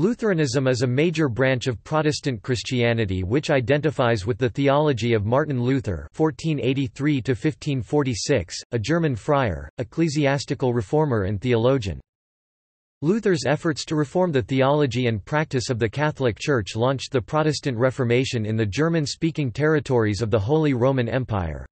Lutheranism is a major branch of Protestant Christianity which identifies with the theology of Martin Luther (1483–1546), a German friar, ecclesiastical reformer and theologian. Luther's efforts to reform the theology and practice of the Catholic Church launched the Protestant Reformation in the German-speaking territories of the Holy Roman Empire.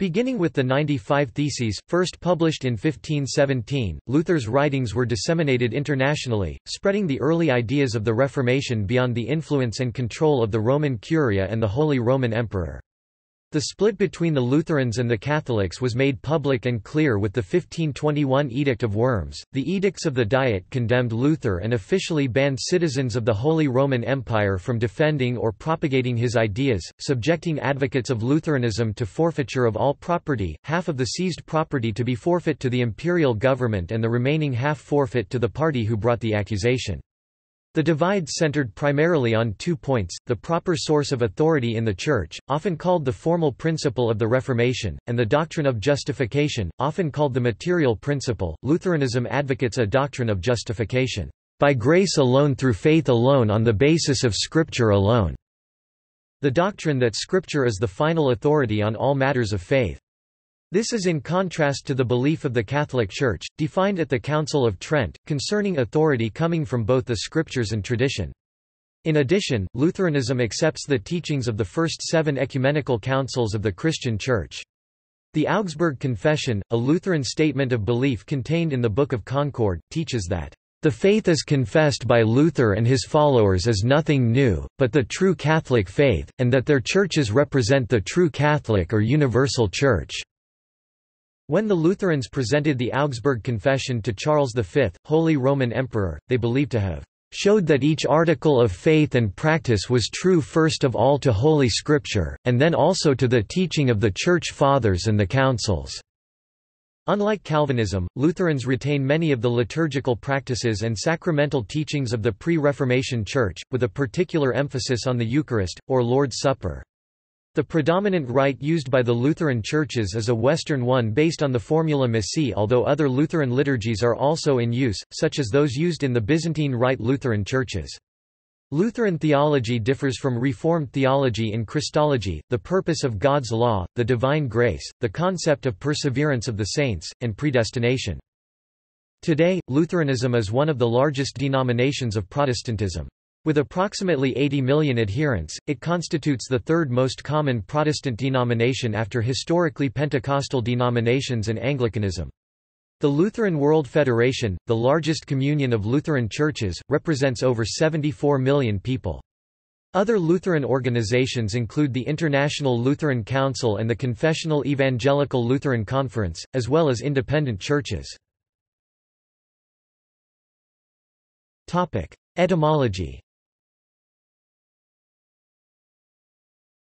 Beginning with the 95 Theses, first published in 1517, Luther's writings were disseminated internationally, spreading the early ideas of the Reformation beyond the influence and control of the Roman Curia and the Holy Roman Emperor. The split between the Lutherans and the Catholics was made public and clear with the 1521 Edict of Worms. The edicts of the Diet condemned Luther and officially banned citizens of the Holy Roman Empire from defending or propagating his ideas, subjecting advocates of Lutheranism to forfeiture of all property, half of the seized property to be forfeit to the imperial government and the remaining half forfeit to the party who brought the accusation. The divide centered primarily on two points, the proper source of authority in the Church, often called the formal principle of the Reformation, and the doctrine of justification, often called the material principle. Lutheranism advocates a doctrine of justification, by grace alone through faith alone on the basis of Scripture alone. The doctrine that Scripture is the final authority on all matters of faith. This is in contrast to the belief of the Catholic Church, defined at the Council of Trent, concerning authority coming from both the scriptures and tradition. In addition, Lutheranism accepts the teachings of the first seven ecumenical councils of the Christian Church. The Augsburg Confession, a Lutheran statement of belief contained in the Book of Concord, teaches that the faith is confessed by Luther and his followers as nothing new, but the true Catholic faith, and that their churches represent the true Catholic or universal Church. When the Lutherans presented the Augsburg Confession to Charles V, Holy Roman Emperor, they believed to have showed that each article of faith and practice was true first of all to Holy Scripture, and then also to the teaching of the Church Fathers and the Councils." Unlike Calvinism, Lutherans retain many of the liturgical practices and sacramental teachings of the pre-Reformation Church, with a particular emphasis on the Eucharist, or Lord's Supper. The predominant rite used by the Lutheran churches is a Western one based on the Formula Missae although other Lutheran liturgies are also in use, such as those used in the Byzantine Rite Lutheran churches. Lutheran theology differs from Reformed theology in Christology, the purpose of God's law, the divine grace, the concept of perseverance of the saints, and predestination. Today, Lutheranism is one of the largest denominations of Protestantism. With approximately 80 million adherents, it constitutes the third most common Protestant denomination after historically Pentecostal denominations and Anglicanism. The Lutheran World Federation, the largest communion of Lutheran churches, represents over 74 million people. Other Lutheran organizations include the International Lutheran Council and the Confessional Evangelical Lutheran Conference, as well as independent churches. Etymology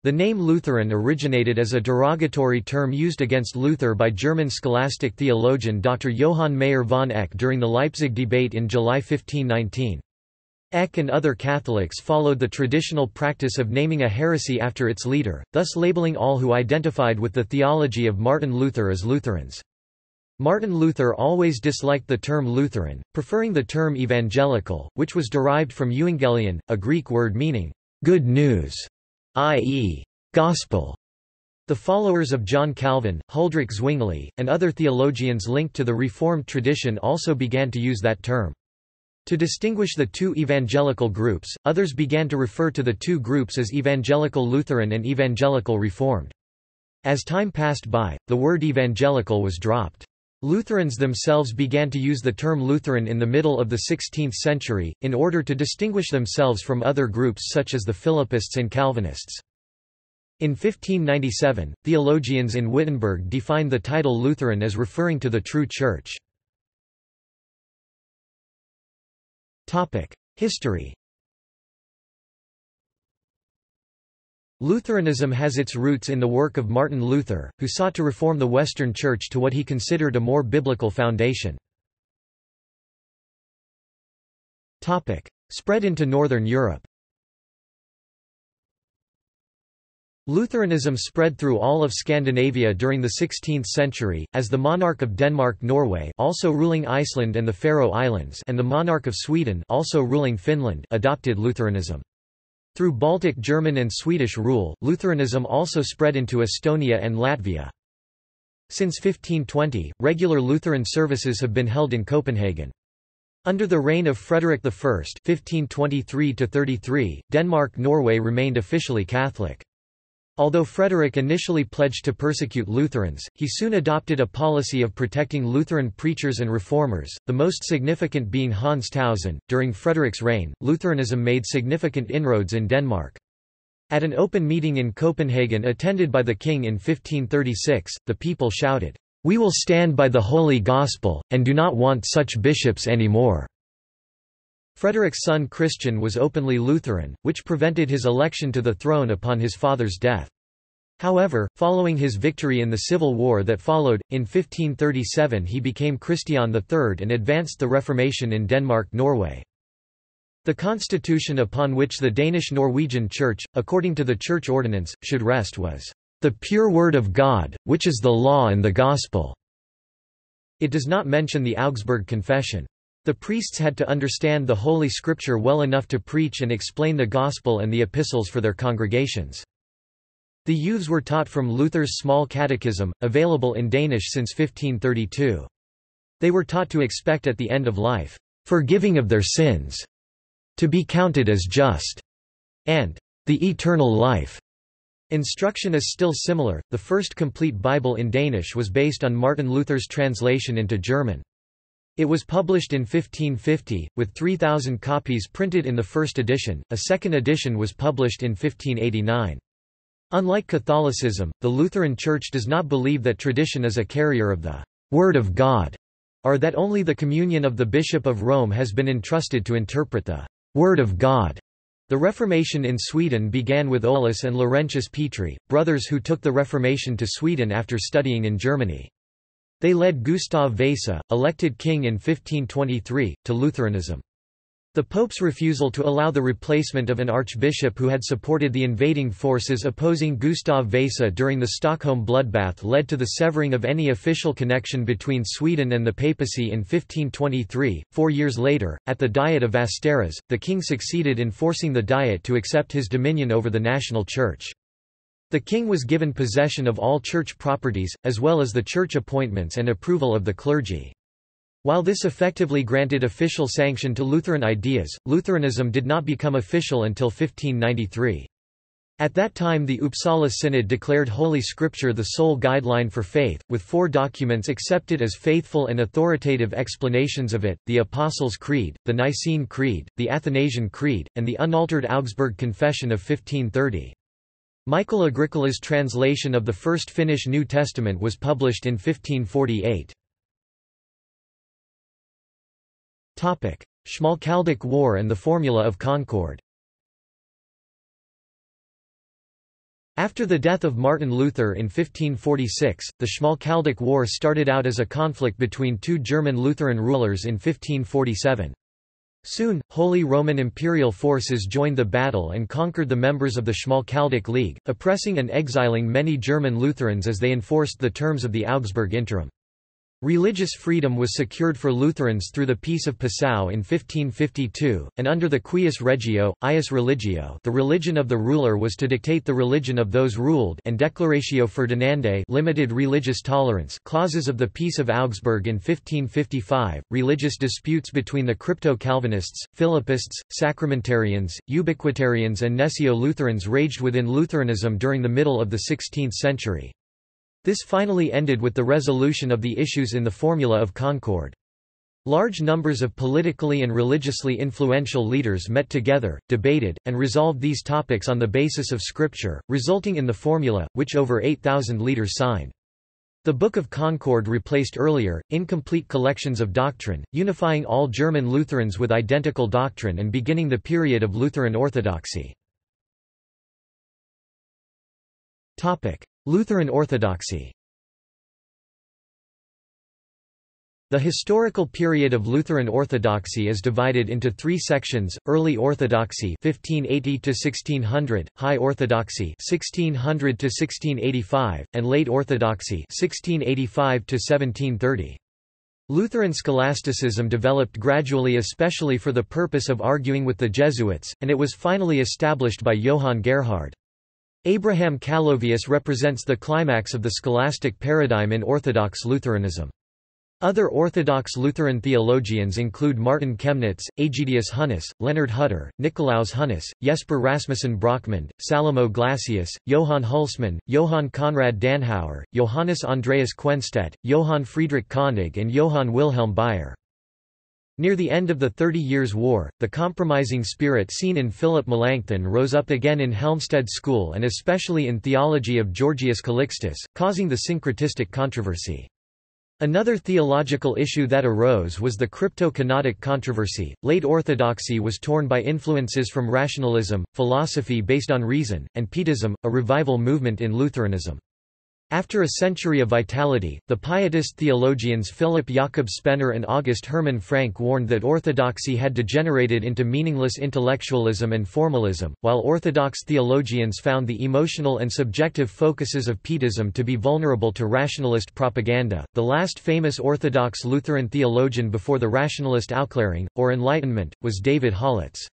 The name Lutheran originated as a derogatory term used against Luther by German scholastic theologian Dr. Johann Maier von Eck during the Leipzig debate in July 1519. Eck and other Catholics followed the traditional practice of naming a heresy after its leader, thus labeling all who identified with the theology of Martin Luther as Lutherans. Martin Luther always disliked the term Lutheran, preferring the term evangelical, which was derived from euangelion, a Greek word meaning, good news i.e., gospel. The followers of John Calvin, Huldrych Zwingli, and other theologians linked to the Reformed tradition also began to use that term. To distinguish the two evangelical groups, others began to refer to the two groups as Evangelical Lutheran and Evangelical Reformed. As time passed by, the word evangelical was dropped. Lutherans themselves began to use the term Lutheran in the middle of the 16th century, in order to distinguish themselves from other groups such as the Philippists and Calvinists. In 1597, theologians in Wittenberg defined the title Lutheran as referring to the true Church. History Lutheranism has its roots in the work of Martin Luther, who sought to reform the Western Church to what he considered a more biblical foundation. Spread into Northern Europe Lutheranism spread through all of Scandinavia during the 16th century, as the monarch of Denmark-Norway also ruling Iceland and the Faroe Islands and the monarch of Sweden also ruling Finland adopted Lutheranism. Through Baltic German and Swedish rule, Lutheranism also spread into Estonia and Latvia. Since 1520, regular Lutheran services have been held in Copenhagen. Under the reign of Frederick I (1523–33), Denmark-Norway remained officially Catholic. Although Frederick initially pledged to persecute Lutherans, he soon adopted a policy of protecting Lutheran preachers and reformers, the most significant being Hans Tausen. During Frederick's reign, Lutheranism made significant inroads in Denmark. At an open meeting in Copenhagen attended by the king in 1536, the people shouted, "We will stand by the Holy Gospel, and do not want such bishops any more." Frederick's son Christian was openly Lutheran, which prevented his election to the throne upon his father's death. However, following his victory in the civil war that followed, in 1537 he became Christian III and advanced the Reformation in Denmark-Norway. The constitution upon which the Danish-Norwegian Church, according to the church ordinance, should rest was, "...the pure word of God, which is the law and the gospel." It does not mention the Augsburg Confession. The priests had to understand the Holy Scripture well enough to preach and explain the Gospel and the epistles for their congregations. The youths were taught from Luther's Small Catechism, available in Danish since 1532. They were taught to expect at the end of life, "...forgiving of their sins", to be counted as just, and the eternal life. Instruction is still similar. The first complete Bible in Danish was based on Martin Luther's translation into German. It was published in 1550, with 3,000 copies printed in the first edition, a second edition was published in 1589. Unlike Catholicism, the Lutheran Church does not believe that tradition is a carrier of the Word of God, or that only the communion of the Bishop of Rome has been entrusted to interpret the Word of God. The Reformation in Sweden began with Olaus and Laurentius Petri, brothers who took the Reformation to Sweden after studying in Germany. They led Gustav Vasa, elected king in 1523, to Lutheranism. The Pope's refusal to allow the replacement of an archbishop who had supported the invading forces opposing Gustav Vasa during the Stockholm bloodbath led to the severing of any official connection between Sweden and the papacy in 1523. Four years later, at the Diet of Västerås, the king succeeded in forcing the Diet to accept his dominion over the national church. The king was given possession of all church properties, as well as the church appointments and approval of the clergy. While this effectively granted official sanction to Lutheran ideas, Lutheranism did not become official until 1593. At that time the Uppsala Synod declared Holy Scripture the sole guideline for faith, with four documents accepted as faithful and authoritative explanations of it, the Apostles' Creed, the Nicene Creed, the Athanasian Creed, and the unaltered Augsburg Confession of 1530. Michael Agricola's translation of the first Finnish New Testament was published in 1548. Schmalkaldic War and the Formula of Concord After the death of Martin Luther in 1546, the Schmalkaldic War started out as a conflict between two German Lutheran rulers in 1547. Soon, Holy Roman Imperial forces joined the battle and conquered the members of the Schmalkaldic League, oppressing and exiling many German Lutherans as they enforced the terms of the Augsburg Interim. Religious freedom was secured for Lutherans through the Peace of Passau in 1552, and under the Cuius Regio, Eius Religio the religion of the ruler was to dictate the religion of those ruled and Declaratio Ferdinandae limited religious tolerance clauses of the Peace of Augsburg in 1555, religious disputes between the Crypto-Calvinists, Philippists, Sacramentarians, Ubiquitarians and Gnesio-Lutherans raged within Lutheranism during the middle of the 16th century. This finally ended with the resolution of the issues in the Formula of Concord. Large numbers of politically and religiously influential leaders met together, debated, and resolved these topics on the basis of Scripture, resulting in the Formula, which over 8,000 leaders signed. The Book of Concord replaced earlier, incomplete collections of doctrine, unifying all German Lutherans with identical doctrine and beginning the period of Lutheran orthodoxy. Lutheran Orthodoxy The historical period of Lutheran Orthodoxy is divided into three sections: Early Orthodoxy (1580 to 1600), High Orthodoxy (1600 to 1685), and Late Orthodoxy (1685 to 1730). Lutheran scholasticism developed gradually especially for the purpose of arguing with the Jesuits, and it was finally established by Johann Gerhard. Abraham Calovius represents the climax of the scholastic paradigm in Orthodox Lutheranism. Other Orthodox Lutheran theologians include Martin Chemnitz, Aegidius Hunnius, Leonard Hutter, Nikolaus Hunnius, Jesper Rasmussen Brochmand, Salomo Glassius, Johann Hülsemann, Johann Conrad Dannhauer, Johannes Andreas Quenstedt, Johann Friedrich Koenig and Johann Wilhelm Baier. Near the end of the Thirty Years' War, the compromising spirit seen in Philip Melanchthon rose up again in Helmstedt school and especially in theology of Georgius Calixtus, causing the syncretistic controversy. Another theological issue that arose was the crypto-kenotic controversy. Late Orthodoxy was torn by influences from rationalism, philosophy based on reason, and Pietism, a revival movement in Lutheranism. After a century of vitality, the Pietist theologians Philip Jakob Spener and August Hermann Francke warned that orthodoxy had degenerated into meaningless intellectualism and formalism, while Orthodox theologians found the emotional and subjective focuses of Pietism to be vulnerable to rationalist propaganda. The last famous Orthodox Lutheran theologian before the rationalist Aufklärung, or Enlightenment, was David Hollatz.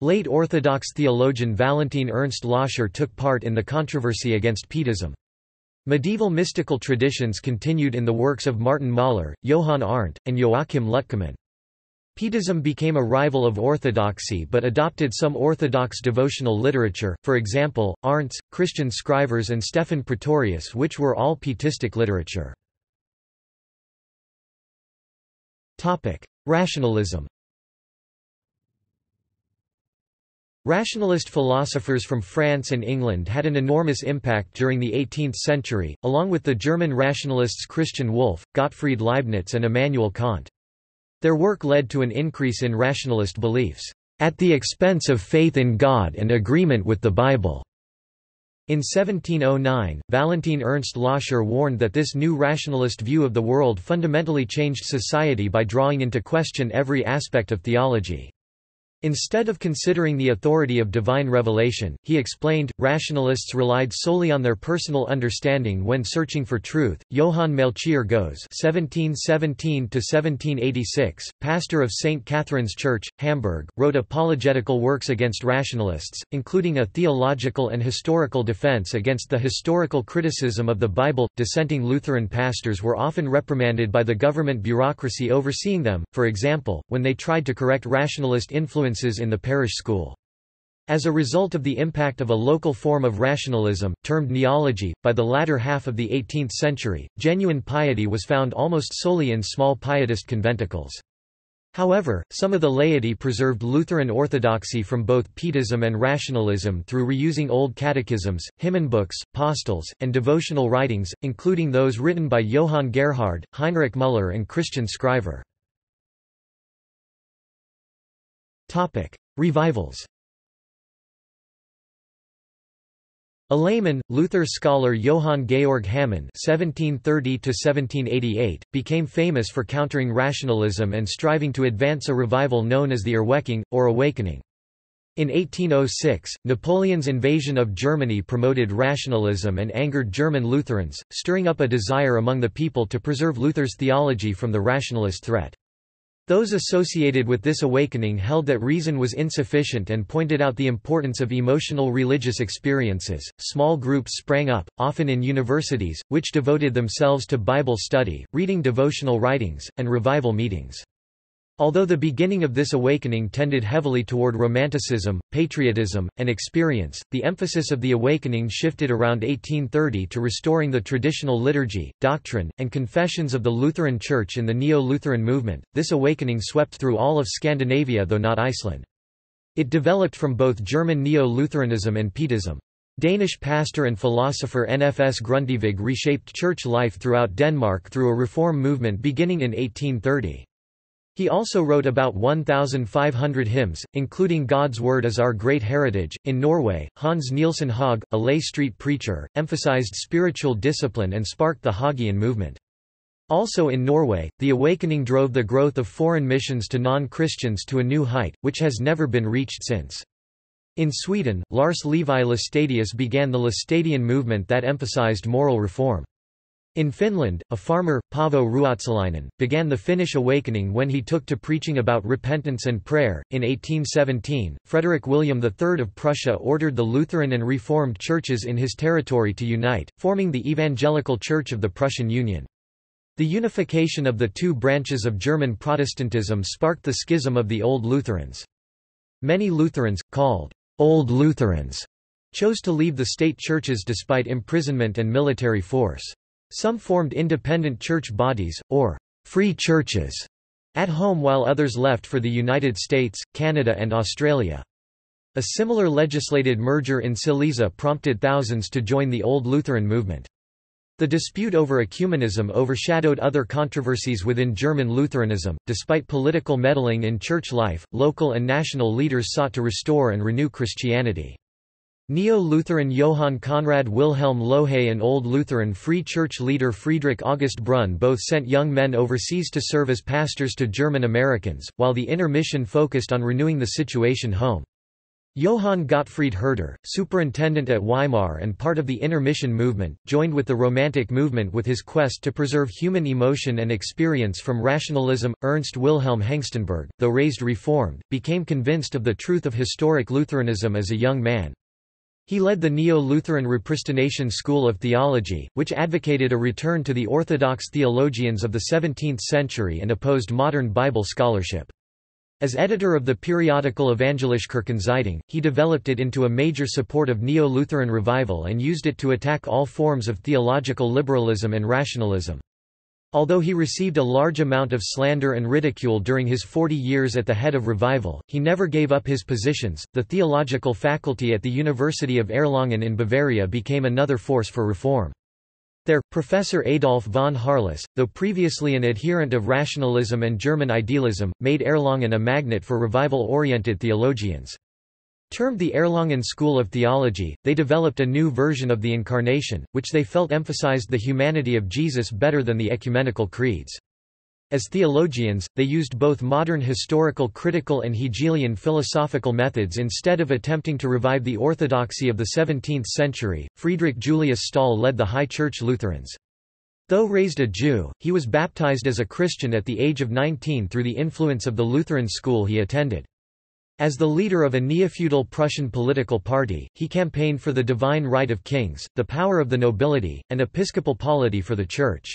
Late Orthodox theologian Valentin Ernst Loscher took part in the controversy against Pietism. Medieval mystical traditions continued in the works of Martin Moller, Johann Arndt, and Joachim Lütkemann. Pietism became a rival of orthodoxy but adopted some orthodox devotional literature, for example, Arndt's, Christian Scrivers and Stephan Pretorius which were all pietistic literature. Rationalism Rationalist philosophers from France and England had an enormous impact during the 18th century, along with the German rationalists Christian Wolff, Gottfried Leibniz and Immanuel Kant. Their work led to an increase in rationalist beliefs, at the expense of faith in God and agreement with the Bible. In 1709, Valentin Ernst Loscher warned that this new rationalist view of the world fundamentally changed society by drawing into question every aspect of theology. Instead of considering the authority of divine revelation, he explained, rationalists relied solely on their personal understanding when searching for truth. Johann Melchior Goeze (1717–1786), pastor of St. Catherine's Church, Hamburg, wrote apologetical works against rationalists, including a theological and historical defense against the historical criticism of the Bible. Dissenting Lutheran pastors were often reprimanded by the government bureaucracy overseeing them, for example, when they tried to correct rationalist influence differences in the parish school. As a result of the impact of a local form of rationalism, termed neology, by the latter half of the 18th century, genuine piety was found almost solely in small pietist conventicles. However, some of the laity preserved Lutheran orthodoxy from both Pietism and rationalism through reusing old catechisms, hymn books, postils, and devotional writings, including those written by Johann Gerhard, Heinrich Müller and Christian Scriver. Revivals A layman, Luther scholar Johann Georg Hamann (1730–1788) became famous for countering rationalism and striving to advance a revival known as the Erweckung, or Awakening. In 1806, Napoleon's invasion of Germany promoted rationalism and angered German Lutherans, stirring up a desire among the people to preserve Luther's theology from the rationalist threat. Those associated with this awakening held that reason was insufficient and pointed out the importance of emotional religious experiences. Small groups sprang up, often in universities, which devoted themselves to Bible study, reading devotional writings, and revival meetings. Although the beginning of this awakening tended heavily toward romanticism, patriotism, and experience, the emphasis of the awakening shifted around 1830 to restoring the traditional liturgy, doctrine, and confessions of the Lutheran Church in the Neo-Lutheran movement. This awakening swept through all of Scandinavia though not Iceland. It developed from both German Neo-Lutheranism and Pietism. Danish pastor and philosopher N. F. S. Grundtvig reshaped church life throughout Denmark through a reform movement beginning in 1830. He also wrote about 1,500 hymns, including God's Word as Our Great Heritage. In Norway, Hans Nielsen Hauge, a lay street preacher, emphasized spiritual discipline and sparked the Haugean movement. Also in Norway, the awakening drove the growth of foreign missions to non-Christians to a new height, which has never been reached since. In Sweden, Lars Levi Laestadius began the Laestadian movement that emphasized moral reform. In Finland, a farmer, Paavo Ruotsalainen, began the Finnish awakening when he took to preaching about repentance and prayer. In 1817, Frederick William III of Prussia ordered the Lutheran and Reformed churches in his territory to unite, forming the Evangelical Church of the Prussian Union. The unification of the two branches of German Protestantism sparked the schism of the Old Lutherans. Many Lutherans, called Old Lutherans, chose to leave the state churches despite imprisonment and military force. Some formed independent church bodies, or free churches, at home while others left for the United States, Canada and Australia. A similar legislated merger in Silesia prompted thousands to join the Old Lutheran movement. The dispute over ecumenism overshadowed other controversies within German Lutheranism. Despite political meddling in church life, local and national leaders sought to restore and renew Christianity. Neo-Lutheran Johann Conrad Wilhelm Lohe and Old Lutheran Free Church leader Friedrich August Brunn both sent young men overseas to serve as pastors to German Americans, while the inner mission focused on renewing the situation home. Johann Gottfried Herder, superintendent at Weimar and part of the inner mission movement, joined with the Romantic movement with his quest to preserve human emotion and experience from rationalism. Ernst Wilhelm Hengstenberg, though raised Reformed, became convinced of the truth of historic Lutheranism as a young man. He led the Neo-Lutheran Repristination school of theology, which advocated a return to the orthodox theologians of the 17th century and opposed modern Bible scholarship. As editor of the periodical Evangelisch Kirchenzeitung, he developed it into a major support of Neo-Lutheran revival and used it to attack all forms of theological liberalism and rationalism. Although he received a large amount of slander and ridicule during his 40 years at the head of Revival, he never gave up his positions. The theological faculty at the University of Erlangen in Bavaria became another force for reform. There, Professor Adolf von Harless, though previously an adherent of rationalism and German idealism, made Erlangen a magnet for revival-oriented theologians. Termed the Erlangen School of Theology, they developed a new version of the Incarnation, which they felt emphasized the humanity of Jesus better than the ecumenical creeds. As theologians, they used both modern historical critical and Hegelian philosophical methods instead of attempting to revive the orthodoxy of the 17th century. Friedrich Julius Stahl led the High Church Lutherans. Though raised a Jew, he was baptized as a Christian at the age of 19 through the influence of the Lutheran school he attended. As the leader of a neofeudal Prussian political party, he campaigned for the divine right of kings, the power of the nobility, and episcopal polity for the Church.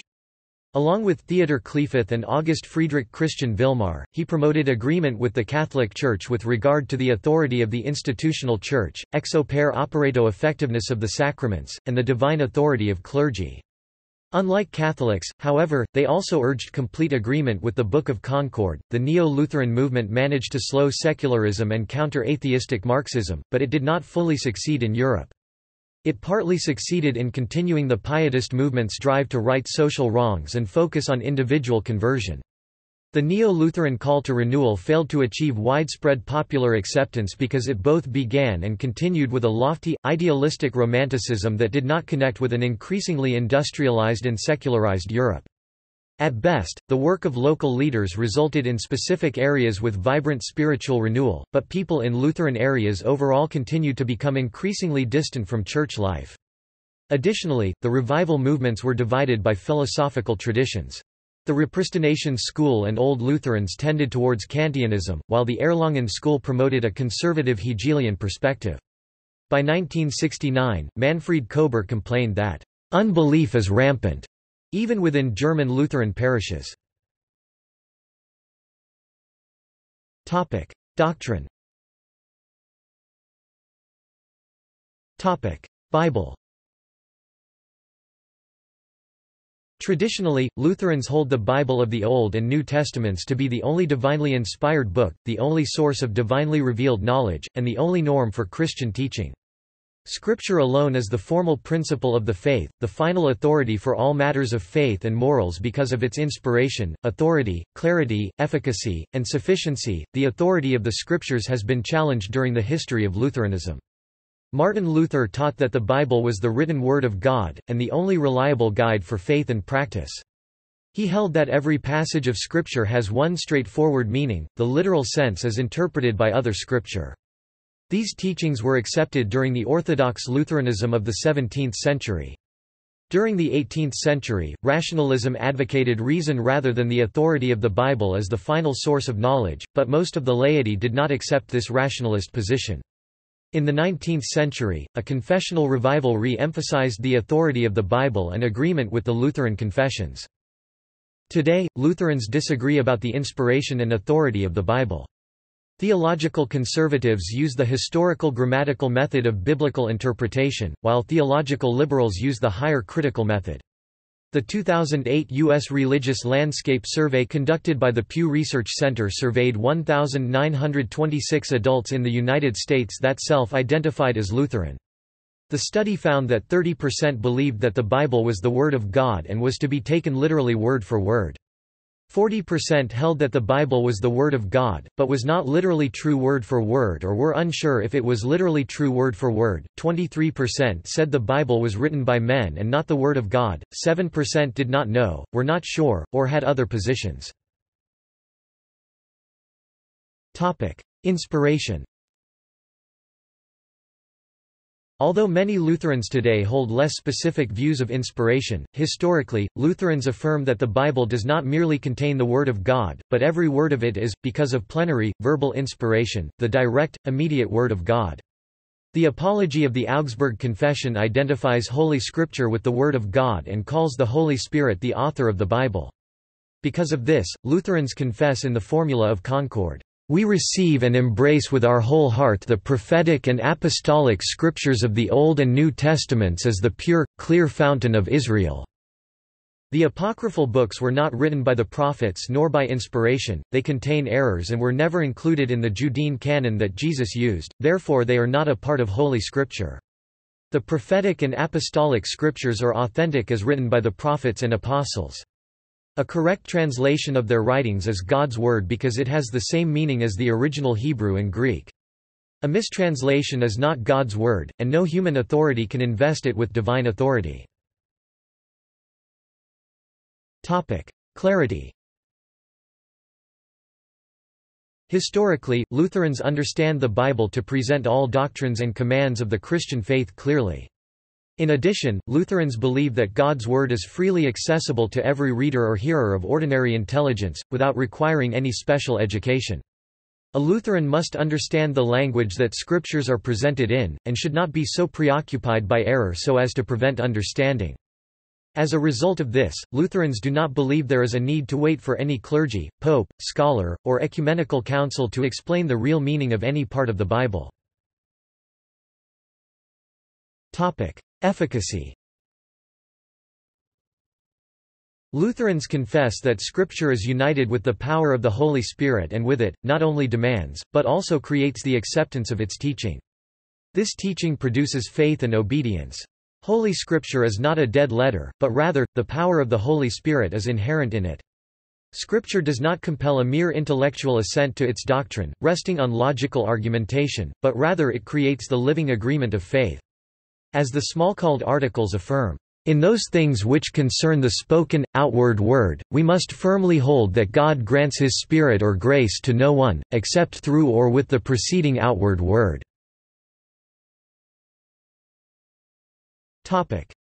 Along with Theodor Kliefoth and August Friedrich Christian Vilmar, he promoted agreement with the Catholic Church with regard to the authority of the institutional Church, ex opere operato effectiveness of the sacraments, and the divine authority of clergy. Unlike Catholics, however, they also urged complete agreement with the Book of Concord. The Neo Lutheran movement managed to slow secularism and counter atheistic Marxism, but it did not fully succeed in Europe. It partly succeeded in continuing the Pietist movement's drive to right social wrongs and focus on individual conversion. The Neo-Lutheran call to renewal failed to achieve widespread popular acceptance because it both began and continued with a lofty, idealistic romanticism that did not connect with an increasingly industrialized and secularized Europe. At best, the work of local leaders resulted in specific areas with vibrant spiritual renewal, but people in Lutheran areas overall continued to become increasingly distant from church life. Additionally, the revival movements were divided by philosophical traditions. The Repristination school and Old Lutherans tended towards Kantianism, while the Erlangen school promoted a conservative Hegelian perspective. By 1969, Manfred Kober complained that, "...unbelief is rampant," even within German Lutheran parishes. Doctrine Bible Traditionally, Lutherans hold the Bible of the Old and New Testaments to be the only divinely inspired book, the only source of divinely revealed knowledge, and the only norm for Christian teaching. Scripture alone is the formal principle of the faith, the final authority for all matters of faith and morals because of its inspiration, authority, clarity, efficacy, and sufficiency. The authority of the Scriptures has been challenged during the history of Lutheranism. Martin Luther taught that the Bible was the written word of God, and the only reliable guide for faith and practice. He held that every passage of Scripture has one straightforward meaning, the literal sense is interpreted by other Scripture. These teachings were accepted during the Orthodox Lutheranism of the 17th century. During the 18th century, rationalism advocated reason rather than the authority of the Bible as the final source of knowledge, but most of the laity did not accept this rationalist position. In the 19th century, a confessional revival re-emphasized the authority of the Bible and agreement with the Lutheran confessions. Today, Lutherans disagree about the inspiration and authority of the Bible. Theological conservatives use the historical grammatical method of biblical interpretation, while theological liberals use the higher critical method. The 2008 U.S. Religious Landscape Survey conducted by the Pew Research Center surveyed 1,926 adults in the United States that self-identified as Lutheran. The study found that 30% believed that the Bible was the Word of God and was to be taken literally word for word. 40% held that the Bible was the Word of God, but was not literally true word for word or were unsure if it was literally true word for word. 23% said the Bible was written by men and not the Word of God, 7% did not know, were not sure, or had other positions. Inspiration Although many Lutherans today hold less specific views of inspiration, historically, Lutherans affirm that the Bible does not merely contain the Word of God, but every word of it is, because of plenary, verbal inspiration, the direct, immediate Word of God. The Apology of the Augsburg Confession identifies Holy Scripture with the Word of God and calls the Holy Spirit the author of the Bible. Because of this, Lutherans confess in the Formula of Concord, we receive and embrace with our whole heart the prophetic and apostolic scriptures of the Old and New Testaments as the pure, clear fountain of Israel." The apocryphal books were not written by the prophets nor by inspiration, they contain errors and were never included in the Judean canon that Jesus used, therefore they are not a part of Holy Scripture. The prophetic and apostolic scriptures are authentic as written by the prophets and apostles. A correct translation of their writings is God's Word because it has the same meaning as the original Hebrew and Greek. A mistranslation is not God's Word, and no human authority can invest it with divine authority. Clarity Historically, Lutherans understand the Bible to present all doctrines and commands of the Christian faith clearly. In addition, Lutherans believe that God's Word is freely accessible to every reader or hearer of ordinary intelligence, without requiring any special education. A Lutheran must understand the language that scriptures are presented in, and should not be so preoccupied by error so as to prevent understanding. As a result of this, Lutherans do not believe there is a need to wait for any clergy, pope, scholar, or ecumenical council to explain the real meaning of any part of the Bible. Efficacy Lutherans confess that Scripture is united with the power of the Holy Spirit and with it, not only demands, but also creates the acceptance of its teaching. This teaching produces faith and obedience. Holy Scripture is not a dead letter, but rather, the power of the Holy Spirit is inherent in it. Scripture does not compel a mere intellectual assent to its doctrine, resting on logical argumentation, but rather it creates the living agreement of faith. As the Smalcald articles affirm, in those things which concern the spoken, outward word, we must firmly hold that God grants his Spirit or grace to no one, except through or with the preceding outward word.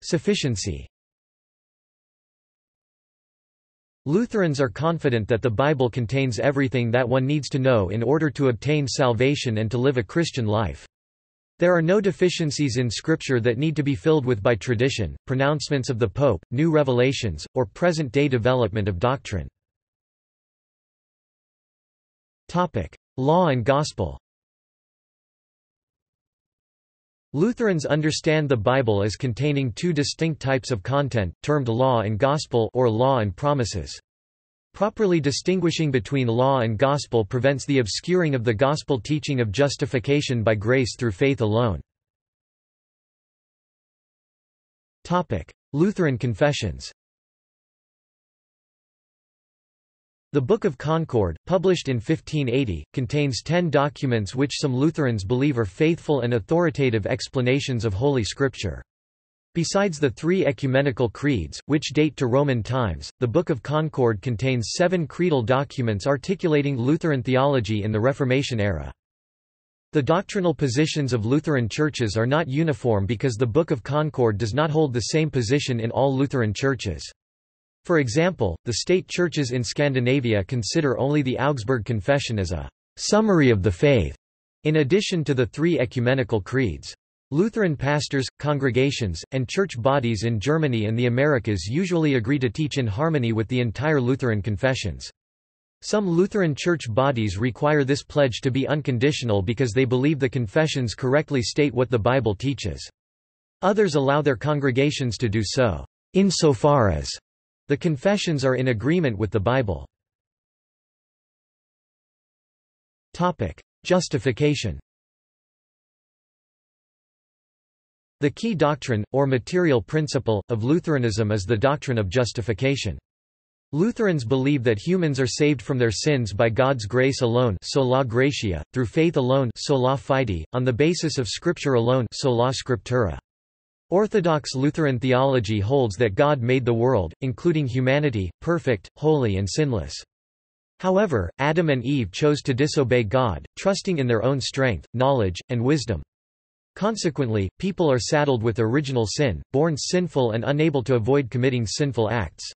Sufficiency Lutherans are confident that the Bible contains everything that one needs to know in order to obtain salvation and to live a Christian life. There are no deficiencies in Scripture that need to be filled with by tradition, pronouncements of the Pope, new revelations, or present-day development of doctrine. Law and Gospel Lutherans understand the Bible as containing two distinct types of content, termed law and gospel or law and promises. Properly distinguishing between law and gospel prevents the obscuring of the gospel teaching of justification by grace through faith alone. Lutheran confessions The Book of Concord, published in 1580, contains ten documents which some Lutherans believe are faithful and authoritative explanations of Holy Scripture. Besides the three ecumenical creeds, which date to Roman times, the Book of Concord contains seven creedal documents articulating Lutheran theology in the Reformation era. The doctrinal positions of Lutheran churches are not uniform because the Book of Concord does not hold the same position in all Lutheran churches. For example, the state churches in Scandinavia consider only the Augsburg Confession as a summary of the faith, in addition to the three ecumenical creeds. Lutheran pastors, congregations, and church bodies in Germany and the Americas usually agree to teach in harmony with the entire Lutheran confessions. Some Lutheran church bodies require this pledge to be unconditional because they believe the confessions correctly state what the Bible teaches. Others allow their congregations to do so, insofar as the confessions are in agreement with the Bible. Justification The key doctrine, or material principle, of Lutheranism is the doctrine of justification. Lutherans believe that humans are saved from their sins by God's grace alone sola gratia, through faith alone sola fide, on the basis of Scripture alone sola scriptura. Orthodox Lutheran theology holds that God made the world, including humanity, perfect, holy and sinless. However, Adam and Eve chose to disobey God, trusting in their own strength, knowledge, and wisdom. Consequently, people are saddled with original sin, born sinful and unable to avoid committing sinful acts.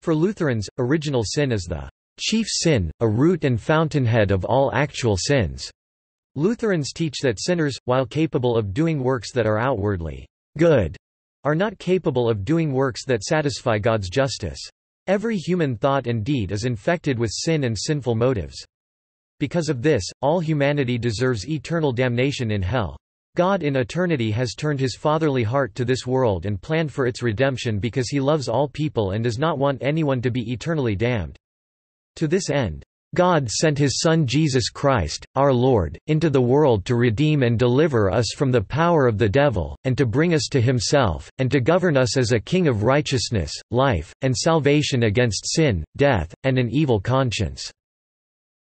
For Lutherans, original sin is the chief sin, a root and fountainhead of all actual sins. Lutherans teach that sinners, while capable of doing works that are outwardly good, are not capable of doing works that satisfy God's justice. Every human thought and deed is infected with sin and sinful motives. Because of this, all humanity deserves eternal damnation in hell. God in eternity has turned his fatherly heart to this world and planned for its redemption because he loves all people and does not want anyone to be eternally damned. To this end, God sent his Son Jesus Christ, our Lord, into the world to redeem and deliver us from the power of the devil, and to bring us to himself, and to govern us as a king of righteousness, life, and salvation against sin, death, and an evil conscience."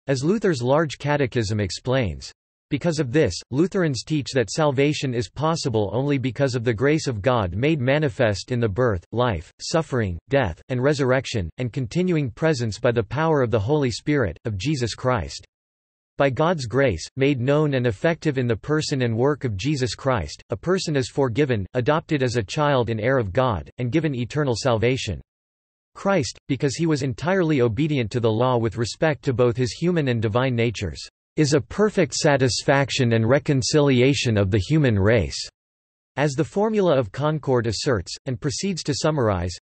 As Luther's Large Catechism explains, because of this, Lutherans teach that salvation is possible only because of the grace of God made manifest in the birth, life, suffering, death, and resurrection, and continuing presence by the power of the Holy Spirit, of Jesus Christ. By God's grace, made known and effective in the person and work of Jesus Christ, a person is forgiven, adopted as a child and heir of God, and given eternal salvation. Christ, because he was entirely obedient to the law with respect to both his human and divine natures is a perfect satisfaction and reconciliation of the human race, as the Formula of Concord asserts, and proceeds to summarize,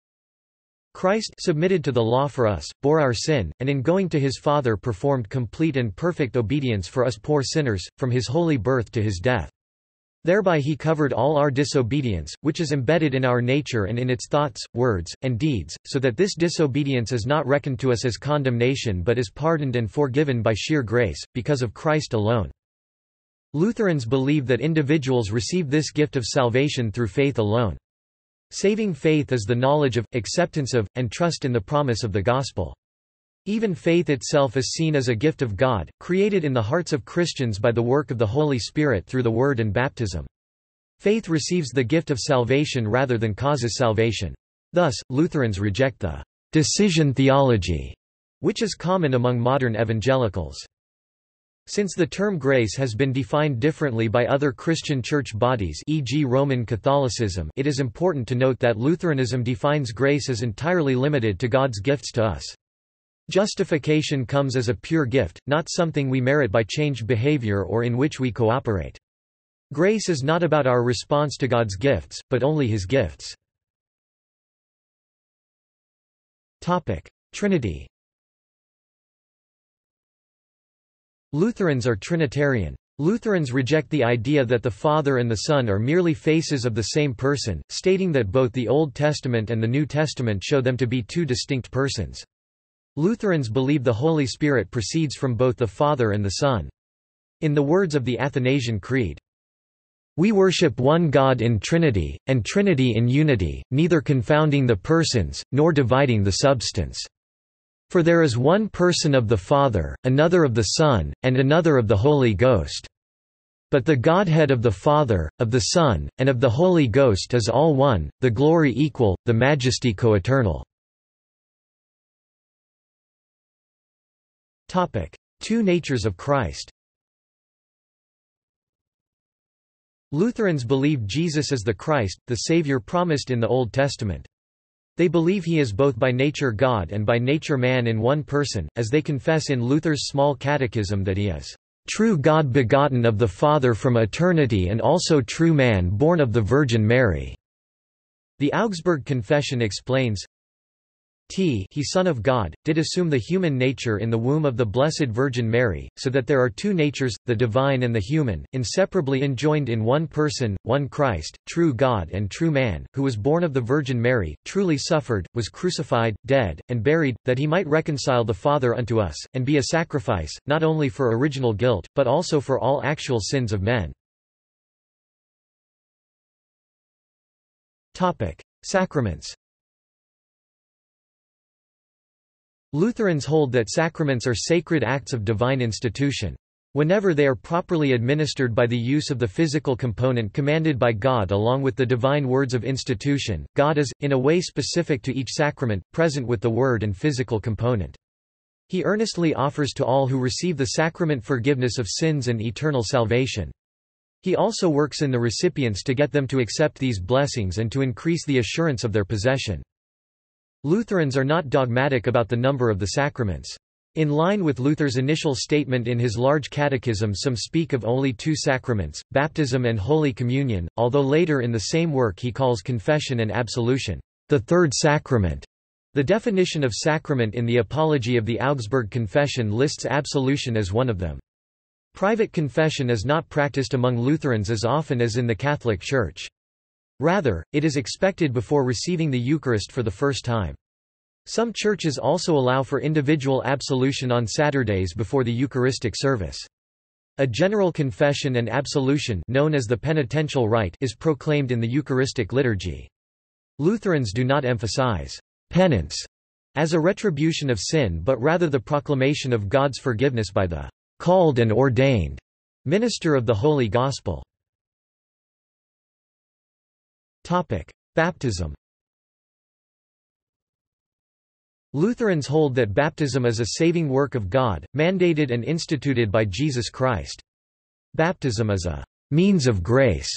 Christ submitted to the law for us, bore our sin, and in going to his Father performed complete and perfect obedience for us poor sinners, from his holy birth to his death. Thereby he covered all our disobedience, which is embedded in our nature and in its thoughts, words, and deeds, so that this disobedience is not reckoned to us as condemnation but is pardoned and forgiven by sheer grace, because of Christ alone. Lutherans believe that individuals receive this gift of salvation through faith alone. Saving faith is the knowledge of, acceptance of, and trust in the promise of the gospel. Even faith itself is seen as a gift of God, created in the hearts of Christians by the work of the Holy Spirit through the Word and baptism. Faith receives the gift of salvation rather than causes salvation. Thus, Lutherans reject the decision theology, which is common among modern evangelicals. Since the term grace has been defined differently by other Christian church bodies e.g. Roman Catholicism it is important to note that Lutheranism defines grace as entirely limited to God's gifts to us. Justification comes as a pure gift, not something we merit by changed behavior or in which we cooperate. Grace is not about our response to God's gifts, but only His gifts. Trinity Lutherans are Trinitarian. Lutherans reject the idea that the Father and the Son are merely faces of the same person, stating that both the Old Testament and the New Testament show them to be two distinct persons. Lutherans believe the Holy Spirit proceeds from both the Father and the Son. In the words of the Athanasian Creed, we worship one God in Trinity, and Trinity in unity, neither confounding the persons, nor dividing the substance. For there is one person of the Father, another of the Son, and another of the Holy Ghost. But the Godhead of the Father, of the Son, and of the Holy Ghost is all one, the glory equal, the majesty coeternal." Two natures of Christ Lutherans believe Jesus is the Christ, the Savior promised in the Old Testament. They believe he is both by nature God and by nature man in one person, as they confess in Luther's Small Catechism that he is true God begotten of the Father from eternity and also true man born of the Virgin Mary." The Augsburg Confession explains, T he Son of God, did assume the human nature in the womb of the Blessed Virgin Mary, so that there are two natures, the divine and the human, inseparably enjoined in one person, one Christ, true God and true man, who was born of the Virgin Mary, truly suffered, was crucified, dead, and buried, that he might reconcile the Father unto us, and be a sacrifice, not only for original guilt, but also for all actual sins of men. Sacraments Lutherans hold that sacraments are sacred acts of divine institution. Whenever they are properly administered by the use of the physical component commanded by God along with the divine words of institution, God is, in a way specific to each sacrament, present with the word and physical component. He earnestly offers to all who receive the sacrament forgiveness of sins and eternal salvation. He also works in the recipients to get them to accept these blessings and to increase the assurance of their possession. Lutherans are not dogmatic about the number of the sacraments. In line with Luther's initial statement in his large catechism some speak of only two sacraments, baptism and Holy Communion, although later in the same work he calls confession and absolution, the third sacrament. The definition of sacrament in the Apology of the Augsburg Confession lists absolution as one of them. Private confession is not practiced among Lutherans as often as in the Catholic Church. Rather, it is expected before receiving the Eucharist for the first time. Some churches also allow for individual absolution on Saturdays before the Eucharistic service. A general confession and absolution known as the penitential rite is proclaimed in the Eucharistic liturgy. Lutherans do not emphasize penance as a retribution of sin but rather the proclamation of God's forgiveness by the called and ordained minister of the Holy Gospel. Topic: Baptism. Lutherans hold that baptism is a saving work of God, mandated and instituted by Jesus Christ. Baptism is a means of grace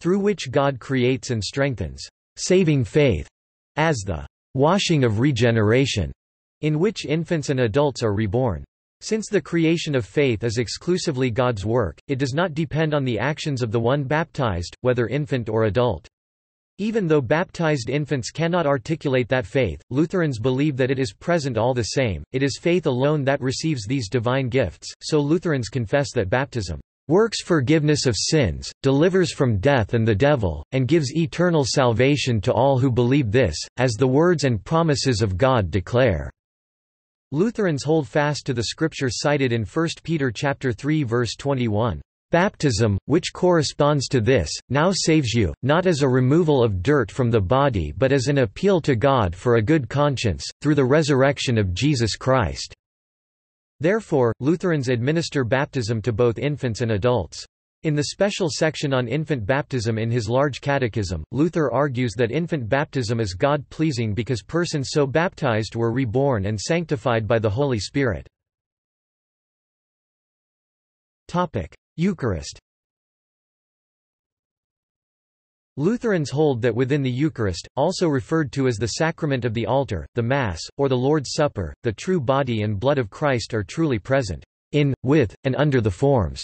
through which God creates and strengthens saving faith as the washing of regeneration in which infants and adults are reborn. Since the creation of faith is exclusively God's work, it does not depend on the actions of the one baptized, whether infant or adult. Even though baptized infants cannot articulate that faith, Lutherans believe that it is present all the same, it is faith alone that receives these divine gifts, so Lutherans confess that baptism works forgiveness of sins, delivers from death and the devil, and gives eternal salvation to all who believe this, as the words and promises of God declare." Lutherans hold fast to the scripture cited in 1 Peter 3 verse 21. Baptism, which corresponds to this, now saves you, not as a removal of dirt from the body but as an appeal to God for a good conscience, through the resurrection of Jesus Christ." Therefore, Lutherans administer baptism to both infants and adults. In the special section on infant baptism in his large catechism, Luther argues that infant baptism is God-pleasing because persons so baptized were reborn and sanctified by the Holy Spirit. Eucharist. Lutherans hold that within the Eucharist, also referred to as the sacrament of the altar, the Mass, or the Lord's Supper, the true body and blood of Christ are truly present, in, with, and under the forms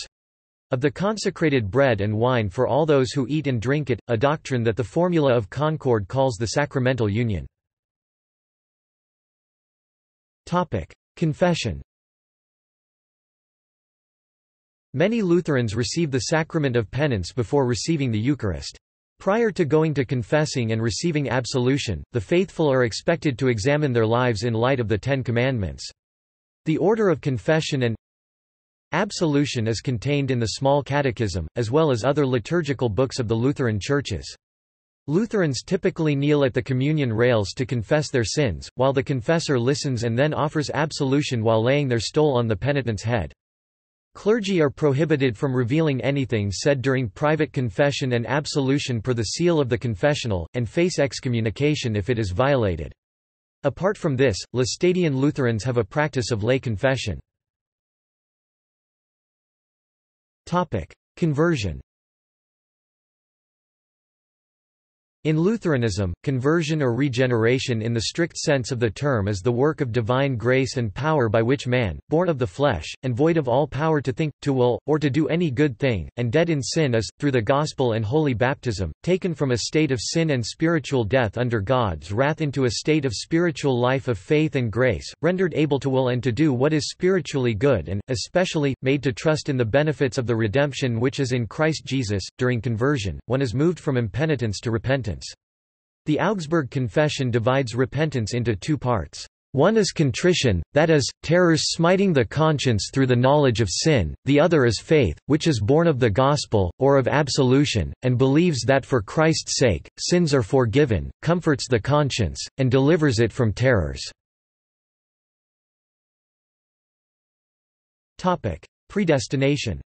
of the consecrated bread and wine for all those who eat and drink it, a doctrine that the Formula of Concord calls the sacramental union. Confession Many Lutherans receive the sacrament of penance before receiving the Eucharist. Prior to going to confessing and receiving absolution, the faithful are expected to examine their lives in light of the Ten Commandments. The order of confession and absolution is contained in the Small Catechism, as well as other liturgical books of the Lutheran churches. Lutherans typically kneel at the communion rails to confess their sins, while the confessor listens and then offers absolution while laying their stole on the penitent's head. Clergy are prohibited from revealing anything said during private confession and absolution per the seal of the confessional, and face excommunication if it is violated. Apart from this, Laestadian Lutherans have a practice of lay confession. Conversion In Lutheranism, conversion or regeneration in the strict sense of the term is the work of divine grace and power by which man, born of the flesh, and void of all power to think, to will, or to do any good thing, and dead in sin is, through the gospel and holy baptism, taken from a state of sin and spiritual death under God's wrath into a state of spiritual life of faith and grace, rendered able to will and to do what is spiritually good and, especially, made to trust in the benefits of the redemption which is in Christ Jesus. During conversion, one is moved from impenitence to repentance. The Augsburg Confession divides repentance into two parts. One is contrition, that is, terrors smiting the conscience through the knowledge of sin, the other is faith, which is born of the gospel, or of absolution, and believes that for Christ's sake, sins are forgiven, comforts the conscience, and delivers it from terrors. Predestination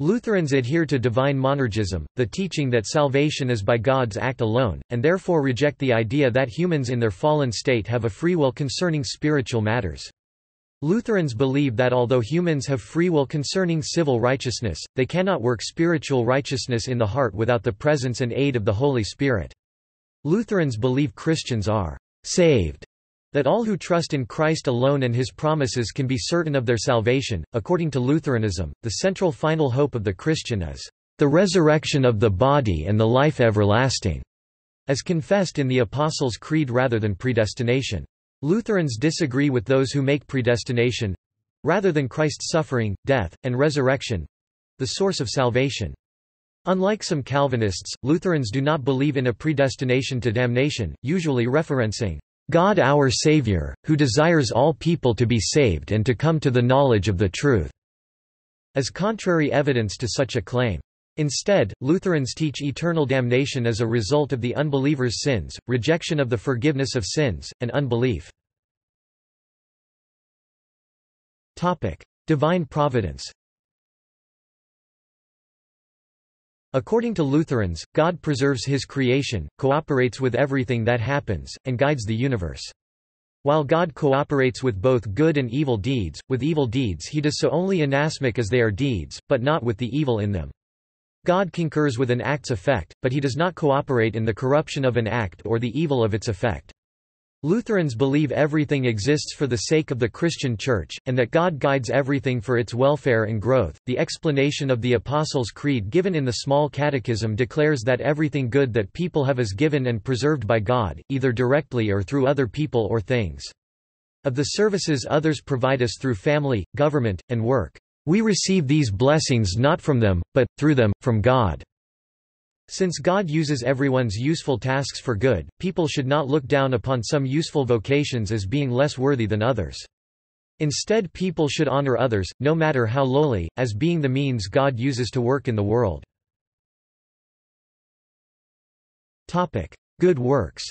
Lutherans adhere to divine monergism, the teaching that salvation is by God's act alone, and therefore reject the idea that humans in their fallen state have a free will concerning spiritual matters. Lutherans believe that although humans have free will concerning civil righteousness, they cannot work spiritual righteousness in the heart without the presence and aid of the Holy Spirit. Lutherans believe Christians are saved that all who trust in Christ alone and his promises can be certain of their salvation. According to Lutheranism, the central final hope of the Christian is the resurrection of the body and the life everlasting, as confessed in the Apostles' Creed rather than predestination. Lutherans disagree with those who make predestination rather than Christ's suffering, death, and resurrection the source of salvation. Unlike some Calvinists, Lutherans do not believe in a predestination to damnation, usually referencing God our Savior, who desires all people to be saved and to come to the knowledge of the truth", as contrary evidence to such a claim. Instead, Lutherans teach eternal damnation as a result of the unbeliever's sins, rejection of the forgiveness of sins, and unbelief. Divine providence According to Lutherans, God preserves his creation, cooperates with everything that happens, and guides the universe. While God cooperates with both good and evil deeds, with evil deeds he does so only inasmuch as they are deeds, but not with the evil in them. God concurs with an act's effect, but he does not cooperate in the corruption of an act or the evil of its effect. Lutherans believe everything exists for the sake of the Christian Church, and that God guides everything for its welfare and growth. The explanation of the Apostles' Creed given in the Small Catechism declares that everything good that people have is given and preserved by God, either directly or through other people or things. Of the services others provide us through family, government, and work, we receive these blessings not from them, but, through them, from God. Since God uses everyone's useful tasks for good, people should not look down upon some useful vocations as being less worthy than others. Instead people should honor others, no matter how lowly, as being the means God uses to work in the world. Good works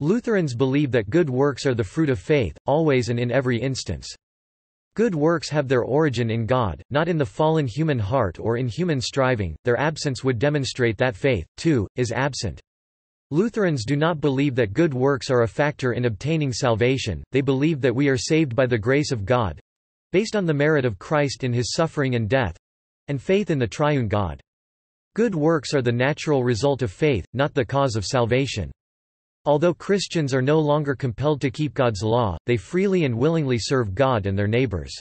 Lutherans believe that good works are the fruit of faith, always and in every instance. Good works have their origin in God, not in the fallen human heart or in human striving, their absence would demonstrate that faith, too, is absent. Lutherans do not believe that good works are a factor in obtaining salvation, they believe that we are saved by the grace of God—based on the merit of Christ in his suffering and death—and faith in the triune God. Good works are the natural result of faith, not the cause of salvation. Although Christians are no longer compelled to keep God's law, they freely and willingly serve God and their neighbors.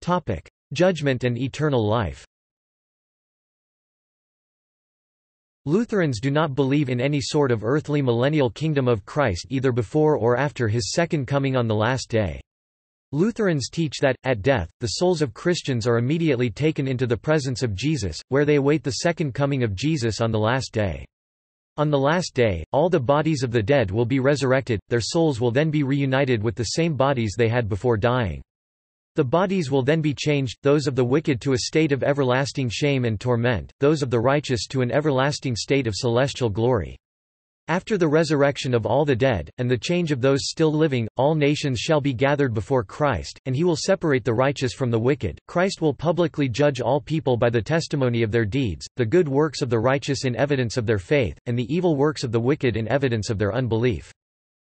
Topic: Judgment and eternal life Lutherans do not believe in any sort of earthly millennial kingdom of Christ either before or after his second coming on the last day. Lutherans teach that, at death, the souls of Christians are immediately taken into the presence of Jesus, where they await the second coming of Jesus on the last day. On the last day, all the bodies of the dead will be resurrected, their souls will then be reunited with the same bodies they had before dying. The bodies will then be changed, those of the wicked to a state of everlasting shame and torment, those of the righteous to an everlasting state of celestial glory. After the resurrection of all the dead, and the change of those still living, all nations shall be gathered before Christ, and he will separate the righteous from the wicked. Christ will publicly judge all people by the testimony of their deeds, the good works of the righteous in evidence of their faith, and the evil works of the wicked in evidence of their unbelief.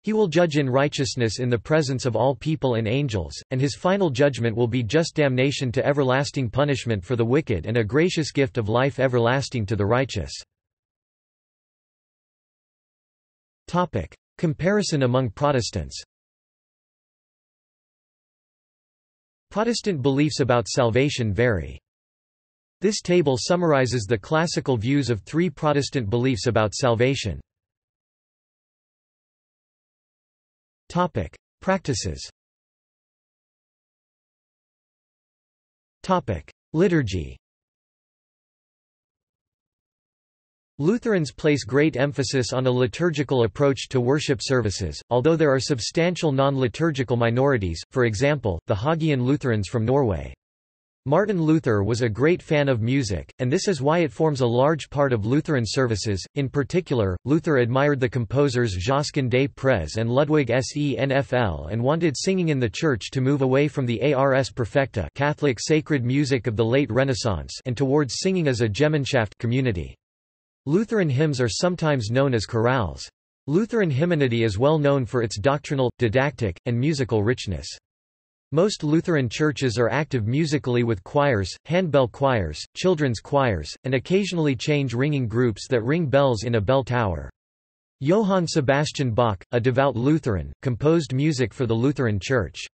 He will judge in righteousness in the presence of all people and angels, and his final judgment will be just damnation to everlasting punishment for the wicked and a gracious gift of life everlasting to the righteous. Topic. Comparison among Protestants Protestant beliefs about salvation vary. This table summarizes the classical views of three Protestant beliefs about salvation. Topic. Practices Topic. Liturgy Lutherans place great emphasis on a liturgical approach to worship services, although there are substantial non-liturgical minorities, for example, the Haugean Lutherans from Norway. Martin Luther was a great fan of music, and this is why it forms a large part of Lutheran services. In particular, Luther admired the composers Josquin des Prez and Ludwig Senfl and wanted singing in the church to move away from the Ars Perfecta Catholic sacred music of the late Renaissance and towards singing as a Gemeinschaft community. Lutheran hymns are sometimes known as chorales. Lutheran hymnody is well known for its doctrinal, didactic, and musical richness. Most Lutheran churches are active musically with choirs, handbell choirs, children's choirs, and occasionally change ringing groups that ring bells in a bell tower. Johann Sebastian Bach, a devout Lutheran, composed music for the Lutheran Church.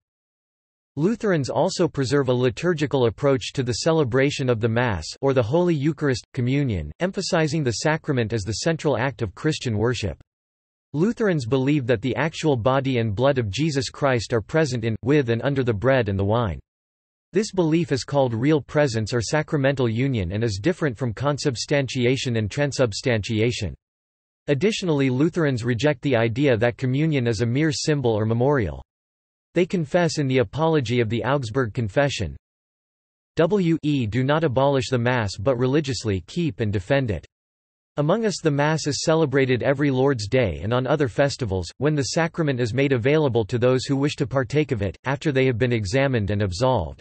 Lutherans also preserve a liturgical approach to the celebration of the Mass or the Holy Eucharist, communion, emphasizing the sacrament as the central act of Christian worship. Lutherans believe that the actual body and blood of Jesus Christ are present in, with and under the bread and the wine. This belief is called real presence or sacramental union and is different from consubstantiation and transubstantiation. Additionally Lutherans reject the idea that communion is a mere symbol or memorial. They confess in the Apology of the Augsburg Confession, We do not abolish the Mass but religiously keep and defend it. Among us the Mass is celebrated every Lord's Day and on other festivals, when the sacrament is made available to those who wish to partake of it, after they have been examined and absolved.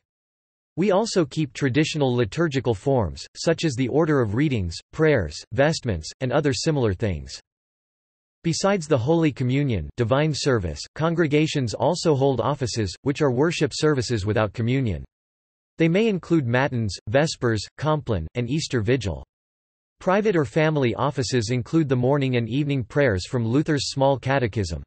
We also keep traditional liturgical forms, such as the order of readings, prayers, vestments, and other similar things. Besides the Holy Communion divine service, congregations also hold offices, which are worship services without communion. They may include Matins, Vespers, Compline, and Easter Vigil. Private or family offices include the morning and evening prayers from Luther's Small Catechism.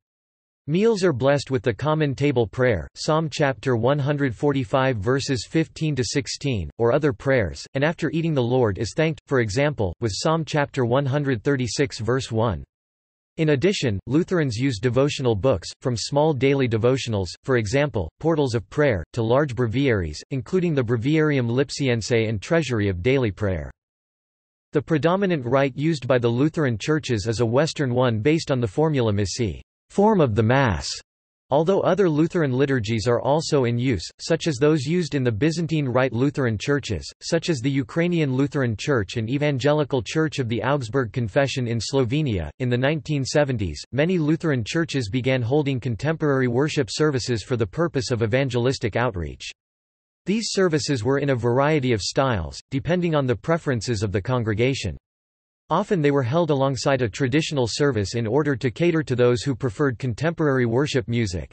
Meals are blessed with the common table prayer, Psalm chapter 145 verses 15 to 16, or other prayers, and after eating the Lord is thanked, for example, with Psalm chapter 136 verse 1. In addition, Lutherans use devotional books, from small daily devotionals, for example, Portals of Prayer, to large breviaries, including the Breviarium Lipsiense and Treasury of Daily Prayer. The predominant rite used by the Lutheran churches is a Western one based on the Formula Missae form of the Mass, Although other Lutheran liturgies are also in use, such as those used in the Byzantine Rite Lutheran churches, such as the Ukrainian Lutheran Church and Evangelical Church of the Augsburg Confession in Slovenia, in the 1970s, many Lutheran churches began holding contemporary worship services for the purpose of evangelistic outreach. These services were in a variety of styles, depending on the preferences of the congregation. Often they were held alongside a traditional service in order to cater to those who preferred contemporary worship music.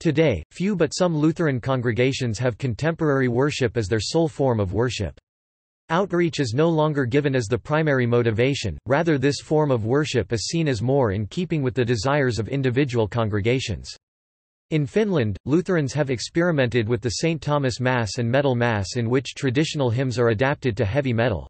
Today, few but some Lutheran congregations have contemporary worship as their sole form of worship. Outreach is no longer given as the primary motivation, rather this form of worship is seen as more in keeping with the desires of individual congregations. In Finland, Lutherans have experimented with the St. Thomas Mass and Metal Mass in which traditional hymns are adapted to heavy metal.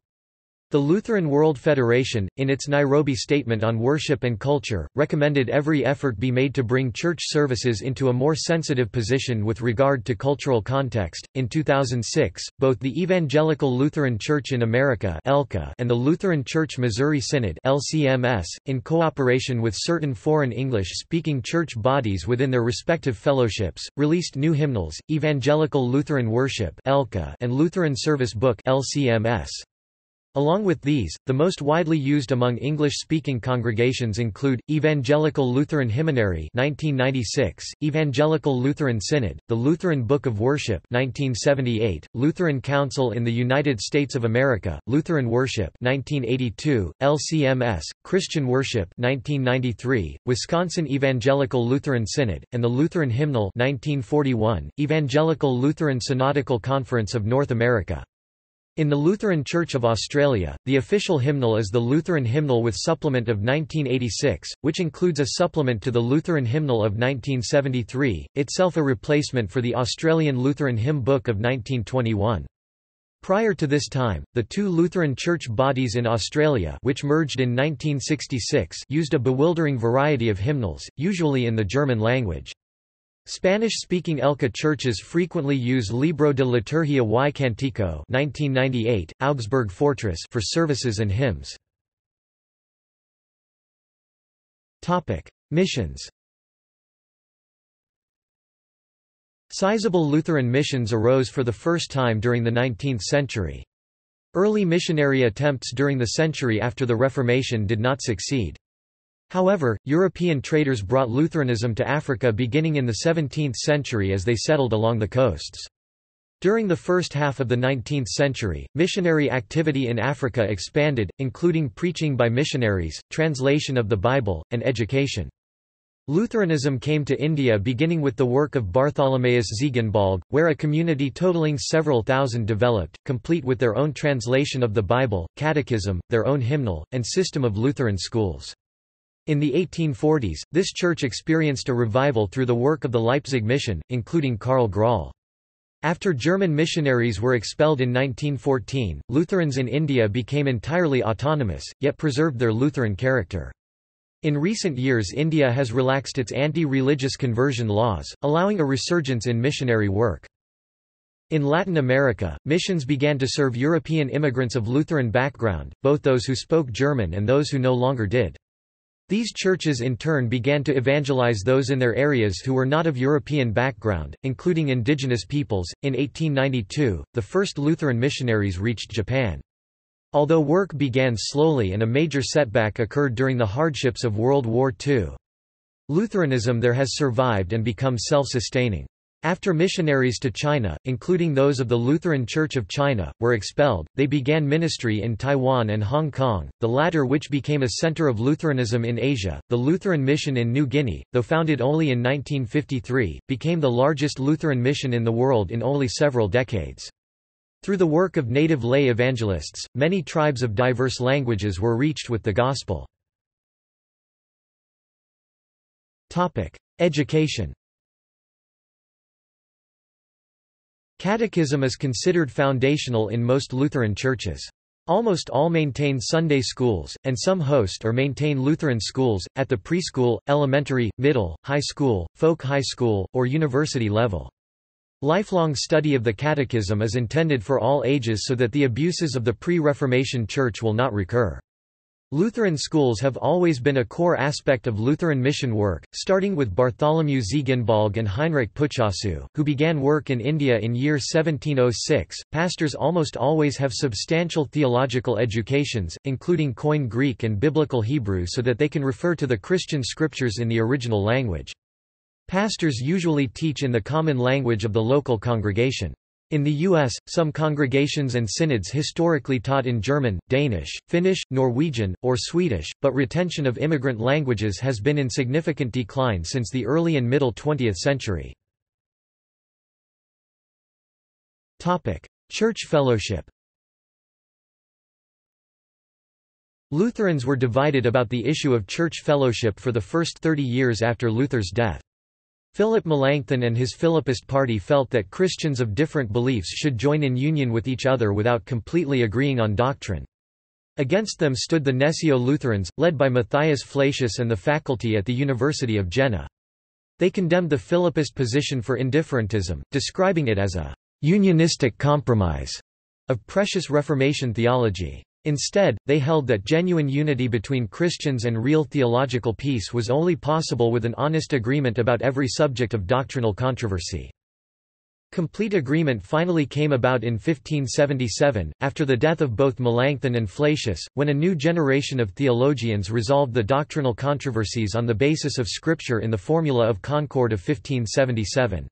The Lutheran World Federation, in its Nairobi Statement on Worship and Culture, recommended every effort be made to bring church services into a more sensitive position with regard to cultural context. In 2006, both the Evangelical Lutheran Church in America and the Lutheran Church Missouri Synod (LCMS), in cooperation with certain foreign English-speaking church bodies within their respective fellowships, released new hymnals: Evangelical Lutheran Worship and Lutheran Service Book (LCMS). Along with these, the most widely used among English-speaking congregations include, Evangelical Lutheran Hymnary 1996, Evangelical Lutheran Synod, the Lutheran Book of Worship 1978, Lutheran Council in the United States of America, Lutheran Worship 1982, LCMS, Christian Worship 1993, Wisconsin Evangelical Lutheran Synod, and the Lutheran Hymnal 1941, Evangelical Lutheran Synodical Conference of North America. In the Lutheran Church of Australia, the official hymnal is the Lutheran Hymnal with Supplement of 1986, which includes a supplement to the Lutheran Hymnal of 1973, itself a replacement for the Australian Lutheran Hymn Book of 1921. Prior to this time, the two Lutheran church bodies in Australia which merged in 1966 used a bewildering variety of hymnals, usually in the German language. Spanish-speaking ELCA churches frequently use Libro de Liturgia y Cantico 1998, Augsburg Fortress for services and hymns. Missions Sizable Lutheran missions arose for the first time during the 19th century. Early missionary attempts during the century after the Reformation did not succeed. However, European traders brought Lutheranism to Africa beginning in the 17th century as they settled along the coasts. During the first half of the 19th century, missionary activity in Africa expanded, including preaching by missionaries, translation of the Bible, and education. Lutheranism came to India beginning with the work of Bartholomaeus Ziegenbalg, where a community totaling several thousand developed, complete with their own translation of the Bible, catechism, their own hymnal, and system of Lutheran schools. In the 1840s, this church experienced a revival through the work of the Leipzig mission, including Karl Graul. After German missionaries were expelled in 1914, Lutherans in India became entirely autonomous, yet preserved their Lutheran character. In recent years India has relaxed its anti-religious conversion laws, allowing a resurgence in missionary work. In Latin America, missions began to serve European immigrants of Lutheran background, both those who spoke German and those who no longer did. These churches in turn began to evangelize those in their areas who were not of European background, including indigenous peoples. In 1892, the first Lutheran missionaries reached Japan. Although work began slowly and a major setback occurred during the hardships of World War II. Lutheranism there has survived and become self-sustaining. After missionaries to China, including those of the Lutheran Church of China, were expelled, they began ministry in Taiwan and Hong Kong, the latter which became a center of Lutheranism in Asia. The Lutheran Mission in New Guinea, though founded only in 1953, became the largest Lutheran mission in the world in only several decades. Through the work of native lay evangelists, many tribes of diverse languages were reached with the gospel. Topic: Education Catechism is considered foundational in most Lutheran churches. Almost all maintain Sunday schools, and some host or maintain Lutheran schools, at the preschool, elementary, middle, high school, folk high school, or university level. Lifelong study of the Catechism is intended for all ages so that the abuses of the pre-Reformation Church will not recur. Lutheran schools have always been a core aspect of Lutheran mission work, starting with Bartholomew Ziegenbalg and Heinrich Plütschau, who began work in India in year 1706. Pastors almost always have substantial theological educations, including Koine Greek and Biblical Hebrew so that they can refer to the Christian scriptures in the original language. Pastors usually teach in the common language of the local congregation. In the U.S., some congregations and synods historically taught in German, Danish, Finnish, Norwegian, or Swedish, but retention of immigrant languages has been in significant decline since the early and middle 20th century. Church fellowship Lutherans were divided about the issue of church fellowship for the first 30 years after Luther's death. Philip Melanchthon and his Philippist party felt that Christians of different beliefs should join in union with each other without completely agreeing on doctrine. Against them stood the Gnesio-Lutherans, led by Matthias Flacius and the faculty at the University of Jena. They condemned the Philippist position for indifferentism, describing it as a unionistic compromise of precious Reformation theology. Instead, they held that genuine unity between Christians and real theological peace was only possible with an honest agreement about every subject of doctrinal controversy. Complete agreement finally came about in 1577, after the death of both Melanchthon and Flacius, when a new generation of theologians resolved the doctrinal controversies on the basis of Scripture in the Formula of Concord of 1577.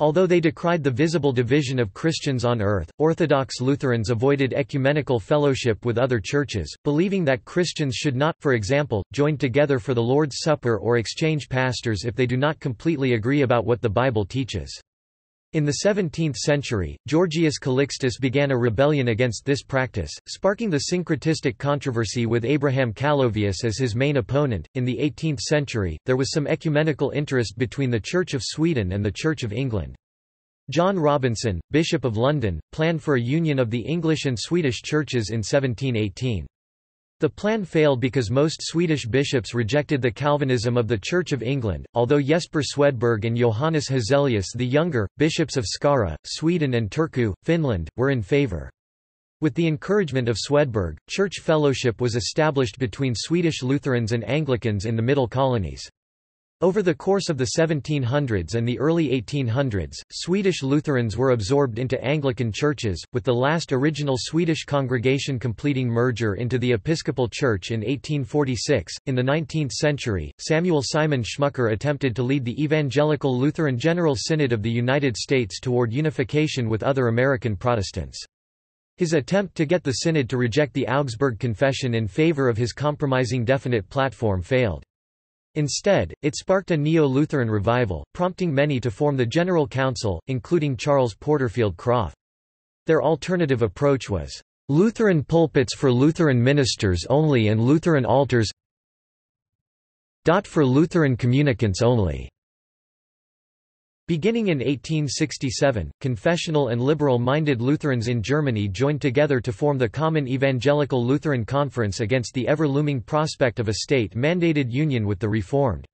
Although they decried the visible division of Christians on earth, Orthodox Lutherans avoided ecumenical fellowship with other churches, believing that Christians should not, for example, join together for the Lord's Supper or exchange pastors if they do not completely agree about what the Bible teaches. In the 17th century, Georgius Calixtus began a rebellion against this practice, sparking the syncretistic controversy with Abraham Calovius as his main opponent. In the 18th century, there was some ecumenical interest between the Church of Sweden and the Church of England. John Robinson, Bishop of London, planned for a union of the English and Swedish churches in 1718. The plan failed because most Swedish bishops rejected the Calvinism of the Church of England, although Jesper Swedberg and Johannes Gezelius the Younger, bishops of Skara, Sweden and Turku, Finland, were in favour. With the encouragement of Swedberg, church fellowship was established between Swedish Lutherans and Anglicans in the Middle Colonies. Over the course of the 1700s and the early 1800s, Swedish Lutherans were absorbed into Anglican churches, with the last original Swedish congregation completing merger into the Episcopal Church in 1846. In the 19th century, Samuel Simon Schmucker attempted to lead the Evangelical Lutheran General Synod of the United States toward unification with other American Protestants. His attempt to get the synod to reject the Augsburg Confession in favor of his compromising definite platform failed. Instead, it sparked a Neo-Lutheran revival, prompting many to form the General Council, including Charles Porterfield Krauth. Their alternative approach was, "...Lutheran pulpits for Lutheran ministers only and Lutheran altars for Lutheran communicants only." Beginning in 1867, confessional and liberal-minded Lutherans in Germany joined together to form the Common Evangelical Lutheran Conference against the ever-looming prospect of a state-mandated union with the Reformed.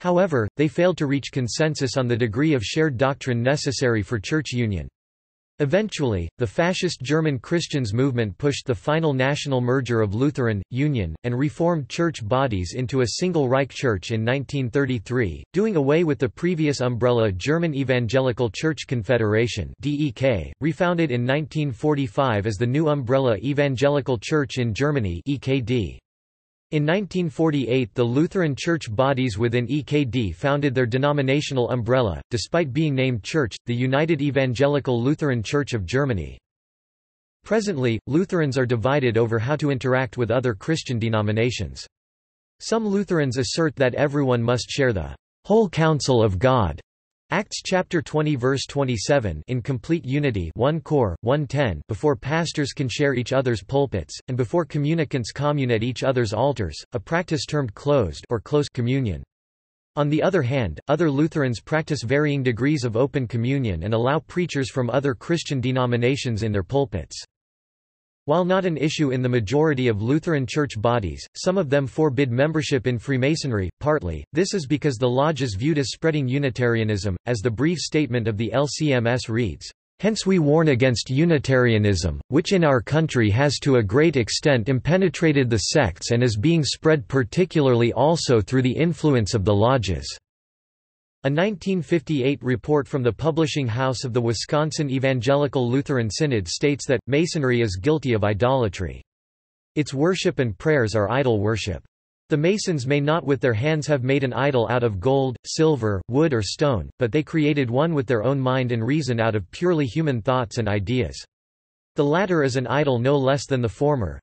However, they failed to reach consensus on the degree of shared doctrine necessary for church union. Eventually, the fascist German Christians movement pushed the final national merger of Lutheran, Union, and Reformed church bodies into a single Reich Church in 1933, doing away with the previous umbrella German Evangelical Church Confederation DEK, refounded in 1945 as the new umbrella Evangelical Church in Germany EKD. In 1948 the Lutheran church bodies within EKD founded their denominational umbrella, despite being named church, the United Evangelical Lutheran Church of Germany. Presently, Lutherans are divided over how to interact with other Christian denominations. Some Lutherans assert that everyone must share the whole counsel of God Acts chapter 20 verse 27 in complete unity 1 Cor 110 before pastors can share each other's pulpits and before communicants commune at each other's altars a practice termed closed or close communion. On the other hand other Lutherans practice varying degrees of open communion and allow preachers from other Christian denominations in their pulpits while not an issue in the majority of Lutheran church bodies, some of them forbid membership in Freemasonry, partly, this is because the lodge is viewed as spreading Unitarianism, as the brief statement of the LCMS reads, Hence we warn against Unitarianism, which in our country has to a great extent impenetrated the sects and is being spread particularly also through the influence of the lodges. A 1958 report from the publishing house of the Wisconsin Evangelical Lutheran Synod states that, Masonry is guilty of idolatry. Its worship and prayers are idol worship. The Masons may not with their hands have made an idol out of gold, silver, wood or stone, but they created one with their own mind and reason out of purely human thoughts and ideas. The latter is an idol no less than the former,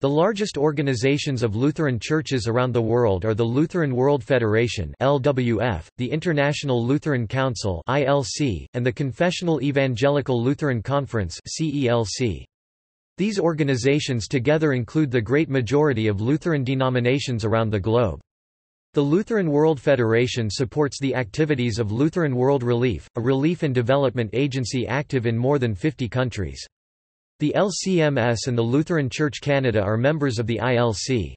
the largest organizations of Lutheran churches around the world are the Lutheran World Federation (LWF), the International Lutheran Council (ILC), and the Confessional Evangelical Lutheran Conference (CELC). These organizations together include the great majority of Lutheran denominations around the globe. The Lutheran World Federation supports the activities of Lutheran World Relief, a relief and development agency active in more than 50 countries. The LCMS and the Lutheran Church Canada are members of the ILC.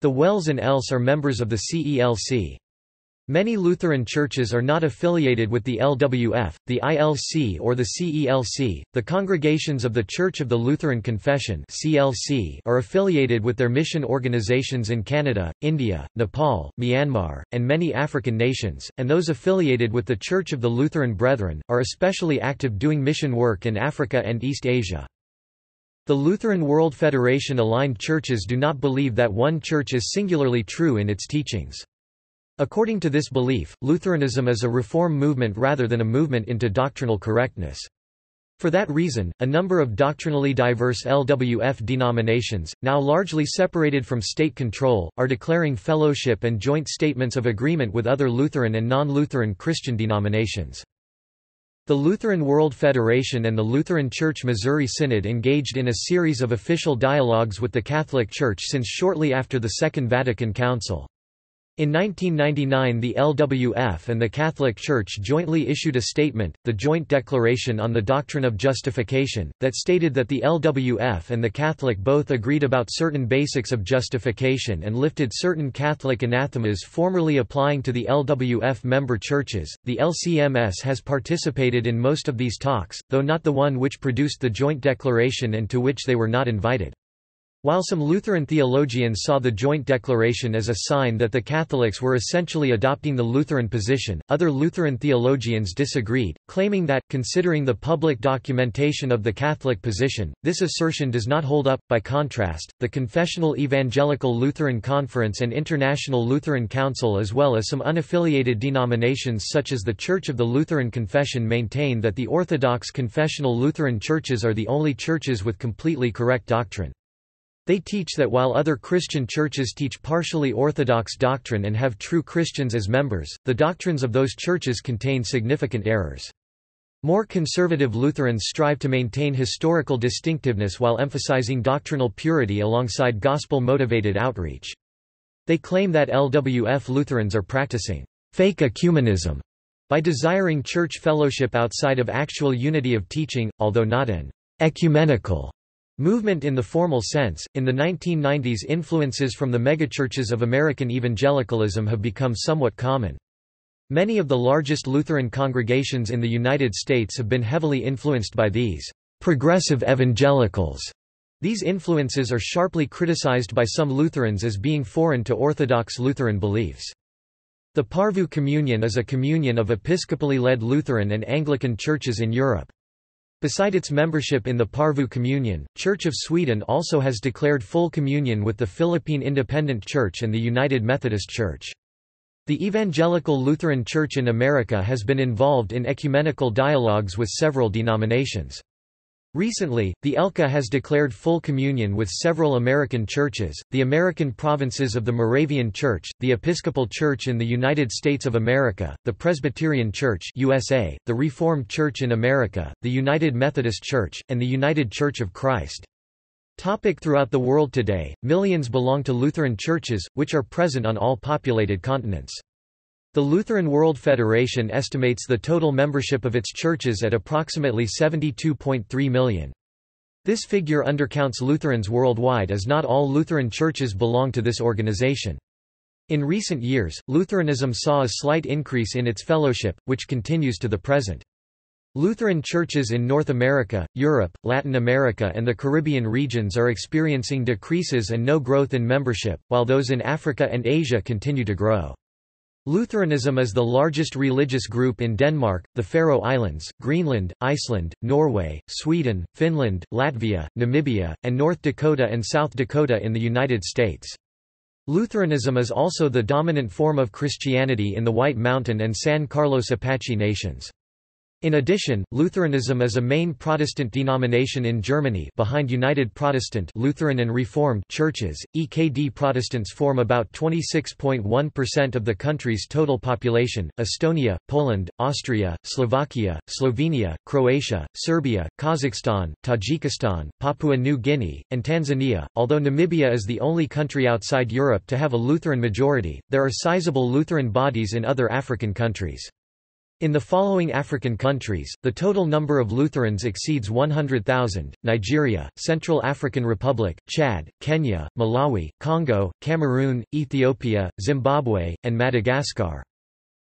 The WELS and ELS are members of the CELC. Many Lutheran churches are not affiliated with the LWF, the ILC or the CELC. The congregations of the Church of the Lutheran Confession (CLC) are affiliated with their mission organizations in Canada, India, Nepal, Myanmar, and many African nations, and those affiliated with the Church of the Lutheran Brethren are especially active doing mission work in Africa and East Asia. The Lutheran World Federation aligned churches do not believe that one church is singularly true in its teachings. According to this belief, Lutheranism is a reform movement rather than a movement into doctrinal correctness. For that reason, a number of doctrinally diverse LWF denominations, now largely separated from state control, are declaring fellowship and joint statements of agreement with other Lutheran and non-Lutheran Christian denominations. The Lutheran World Federation and the Lutheran Church Missouri Synod engaged in a series of official dialogues with the Catholic Church since shortly after the Second Vatican Council. In 1999 the LWF and the Catholic Church jointly issued a statement, the Joint Declaration on the Doctrine of Justification, that stated that the LWF and the Catholic both agreed about certain basics of justification and lifted certain Catholic anathemas formerly applying to the LWF member churches. The LCMS has participated in most of these talks, though not the one which produced the Joint Declaration and to which they were not invited. While some Lutheran theologians saw the joint declaration as a sign that the Catholics were essentially adopting the Lutheran position, other Lutheran theologians disagreed, claiming that, considering the public documentation of the Catholic position, this assertion does not hold up. By contrast, the Confessional Evangelical Lutheran Conference and International Lutheran Council as well as some unaffiliated denominations such as the Church of the Lutheran Confession maintain that the Orthodox confessional Lutheran churches are the only churches with completely correct doctrine. They teach that while other Christian churches teach partially orthodox doctrine and have true Christians as members, the doctrines of those churches contain significant errors. More conservative Lutherans strive to maintain historical distinctiveness while emphasizing doctrinal purity alongside gospel-motivated outreach. They claim that LWF Lutherans are practicing fake ecumenism by desiring church fellowship outside of actual unity of teaching, although not an ecumenical Movement in the formal sense, in the 1990s influences from the megachurches of American evangelicalism have become somewhat common. Many of the largest Lutheran congregations in the United States have been heavily influenced by these progressive evangelicals. These influences are sharply criticized by some Lutherans as being foreign to Orthodox Lutheran beliefs. The Porvoo Communion is a communion of episcopally led Lutheran and Anglican churches in Europe. Beside its membership in the Porvoo Communion, Church of Sweden also has declared full communion with the Philippine Independent Church and the United Methodist Church. The Evangelical Lutheran Church in America has been involved in ecumenical dialogues with several denominations. Recently, the ELCA has declared full communion with several American churches, the American provinces of the Moravian Church, the Episcopal Church in the United States of America, the Presbyterian Church USA, the Reformed Church in America, the United Methodist Church, and the United Church of Christ. Topic throughout the world today, millions belong to Lutheran churches, which are present on all populated continents. The Lutheran World Federation estimates the total membership of its churches at approximately 72.3 million. This figure undercounts Lutherans worldwide as not all Lutheran churches belong to this organization. In recent years, Lutheranism saw a slight increase in its fellowship, which continues to the present. Lutheran churches in North America, Europe, Latin America and the Caribbean regions are experiencing decreases and no growth in membership, while those in Africa and Asia continue to grow. Lutheranism is the largest religious group in Denmark, the Faroe Islands, Greenland, Iceland, Norway, Sweden, Finland, Latvia, Namibia, and North Dakota and South Dakota in the United States. Lutheranism is also the dominant form of Christianity in the White Mountain and San Carlos Apache nations. In addition, Lutheranism is a main Protestant denomination in Germany behind United Protestant Lutheran and Reformed churches. EKD Protestants form about 26.1% of the country's total population. Estonia, Poland, Austria, Slovakia, Slovenia, Croatia, Serbia, Kazakhstan, Tajikistan, Papua New Guinea, and Tanzania. Although Namibia is the only country outside Europe to have a Lutheran majority, there are sizable Lutheran bodies in other African countries. In the following African countries, the total number of Lutherans exceeds 100,000, Nigeria, Central African Republic, Chad, Kenya, Malawi, Congo, Cameroon, Ethiopia, Zimbabwe, and Madagascar.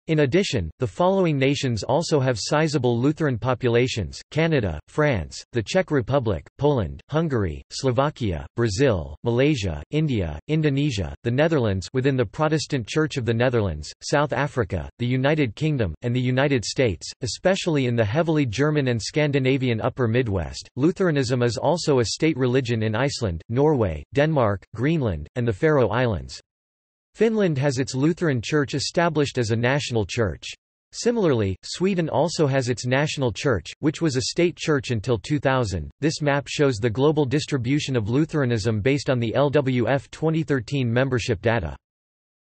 In addition, the following nations also have sizable Lutheran populations, Canada, France, the Czech Republic, Poland, Hungary, Slovakia, Brazil, Malaysia, India, Indonesia, the Netherlands within the Protestant Church of the Netherlands, South Africa, the United Kingdom, and the United States, especially in the heavily German and Scandinavian Upper Midwest. Lutheranism is also a state religion in Iceland, Norway, Denmark, Greenland, and the Faroe Islands. Finland has its Lutheran Church established as a national church. Similarly, Sweden also has its national church, which was a state church until 2000. This map shows the global distribution of Lutheranism based on the LWF 2013 membership data.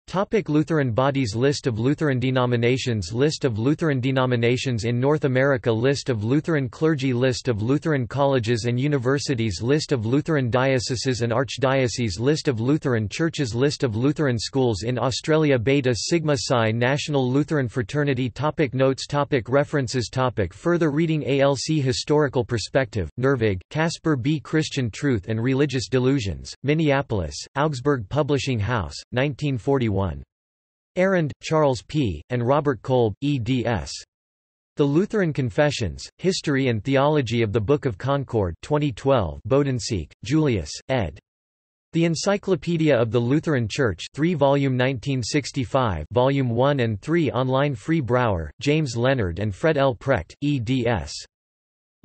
Topic Lutheran bodies List of Lutheran denominations List of Lutheran denominations in North America List of Lutheran clergy List of Lutheran colleges and universities List of Lutheran dioceses and archdioceses List of Lutheran churches List of Lutheran schools in Australia Beta Sigma Psi National Lutheran Fraternity topic Notes topic References topic Further reading ALC Historical Perspective, Nervig, Casper B. Christian Truth and Religious Delusions, Minneapolis, Augsburg Publishing House, 1941 Arand, Charles P., and Robert Kolb, eds. The Lutheran Confessions, History and Theology of the Book of Concord 2012 Bodensiek, Julius, ed. The Encyclopedia of the Lutheran Church 3 volume 1965 volume 1 and 3 online Free Brauer, James Leonard and Fred L. Precht, eds.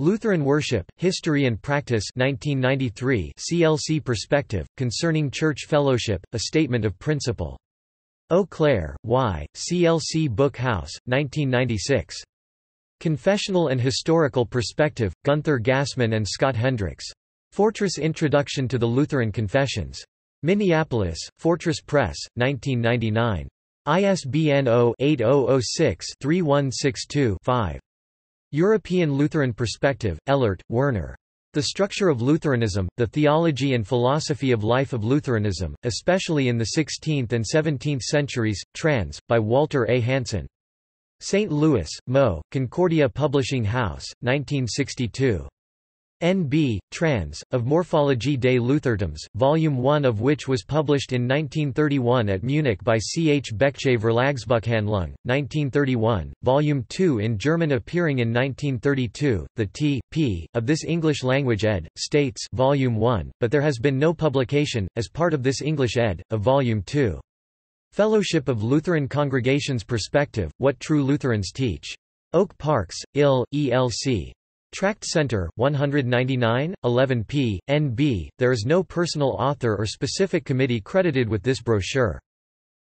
Lutheran Worship, History and Practice 1993 CLC Perspective, Concerning Church Fellowship, A Statement of Principle. Eau Claire, Y., CLC Book House, 1996. Confessional and Historical Perspective, Gunther Gassmann and Scott Hendrix. Fortress Introduction to the Lutheran Confessions. Minneapolis, Fortress Press, 1999. ISBN 0-8006-3162-5. European Lutheran Perspective, Elert, Werner. The Structure of Lutheranism, The Theology and Philosophy of Life of Lutheranism, especially in the 16th and 17th centuries, trans. by Walter A. Hansen. St. Louis, Mo., Concordia Publishing House, 1962. N.B. Trans. of Morphologie des Luthertums, Volume 1 of which was published in 1931 at Munich by C. H. Beck'sche Verlagsbuchhandlung, 1931, Volume 2 in German appearing in 1932, the T. P. of this English-language ed. States Volume 1, but there has been no publication, as part of this English ed., of Volume 2. Fellowship of Lutheran Congregations Perspective, What True Lutherans Teach. Oak Parks, IL, ELC. Tract Center, 199, 11 p. NB. There is no personal author or specific committee credited with this brochure.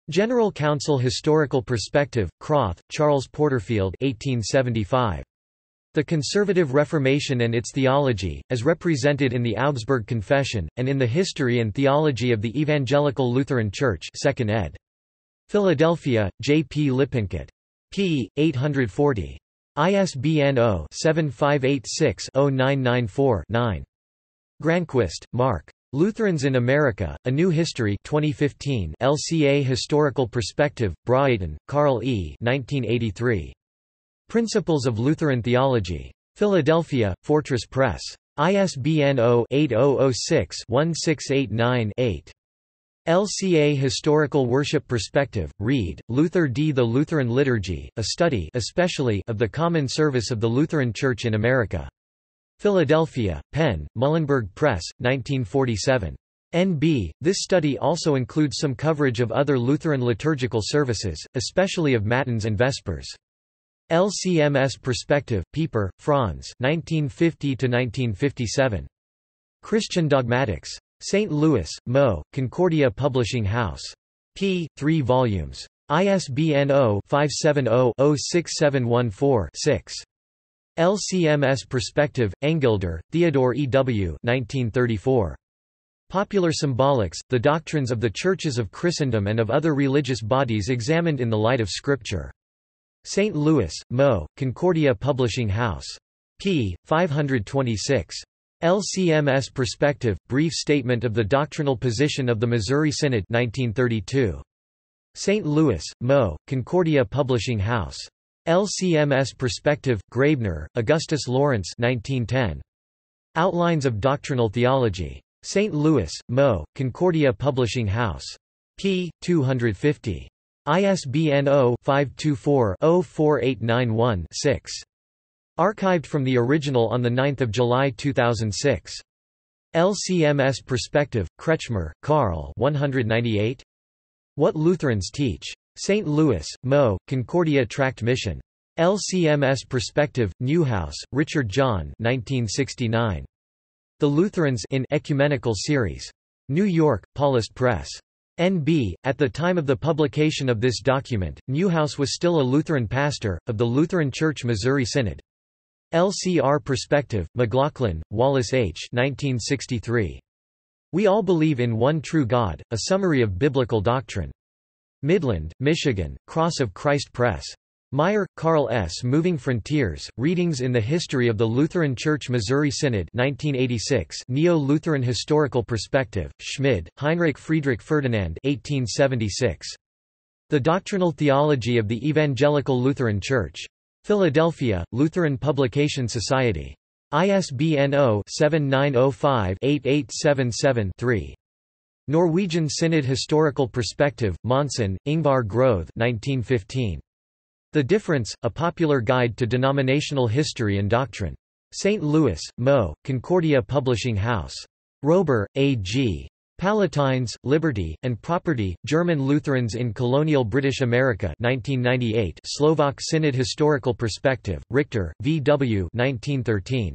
General Council Historical Perspective, Krauth, Charles Porterfield 1875. The Conservative Reformation and its Theology, as represented in the Augsburg Confession, and in the History and Theology of the Evangelical Lutheran Church 2nd ed. Philadelphia, J. P. Lippincott. p. 840. ISBN 0-7586-0994-9. Granquist, Mark. Lutherans in America, A New History 2015 LCA Historical Perspective, Braaten, Carl E. 1983. Principles of Lutheran Theology. Philadelphia, Fortress Press. ISBN 0-8006-1689-8. LCA Historical Worship Perspective, Reed, Luther D. The Lutheran Liturgy, a study especially of the common service of the Lutheran Church in America. Philadelphia, Penn, Muhlenberg Press, 1947. NB. This study also includes some coverage of other Lutheran liturgical services, especially of Matins and Vespers. LCMS Perspective, Pieper, Franz 1950–1957. Christian Dogmatics. St. Louis, Mo., Concordia Publishing House. p. 3 volumes. ISBN 0-570-06714-6. LCMS Perspective, Engelder, Theodore E. W. 1934. Popular Symbolics, The Doctrines of the Churches of Christendom and of Other Religious Bodies Examined in the Light of Scripture. St. Louis, Mo., Concordia Publishing House. p. 526. LCMS Perspective, Brief Statement of the Doctrinal Position of the Missouri Synod 1932. St. Louis, Mo., Concordia Publishing House. LCMS Perspective, Graebner, Augustus Lawrence 1910. Outlines of Doctrinal Theology. St. Louis, Mo., Concordia Publishing House. p. 250. ISBN 0-524-04891-6. Archived from the original on 9 July 2006. LCMS Perspective, Kretschmer, Karl 198. What Lutherans Teach. St. Louis, Mo., Concordia Tract Mission. LCMS Perspective, Neuhaus, Richard John 1969. The Lutherans in Ecumenical Series. New York, Paulist Press. NB. At the time of the publication of this document, Neuhaus was still a Lutheran pastor, of the Lutheran Church Missouri Synod. LCR Perspective, McLaughlin, Wallace H. 1963. We All Believe in One True God, A Summary of Biblical Doctrine. Midland, Michigan, Cross of Christ Press. Meyer, Carl S. Moving Frontiers, Readings in the History of the Lutheran Church Missouri Synod 1986 Neo-Lutheran Historical Perspective, Schmid, Heinrich Friedrich Ferdinand 1876. The Doctrinal Theology of the Evangelical Lutheran Church. Philadelphia, Lutheran Publication Society. ISBN 0-7905-8877-3. Norwegian Synod Historical Perspective, Monson, Ingvar Groth 1915. The Difference, A Popular Guide to Denominational History and Doctrine. St. Louis, Mo., Concordia Publishing House. Roeber, A. G. Palatines, Liberty, and Property, German Lutherans in Colonial British America 1998 Slovak Synod Historical Perspective, Richter, V. W. 1913.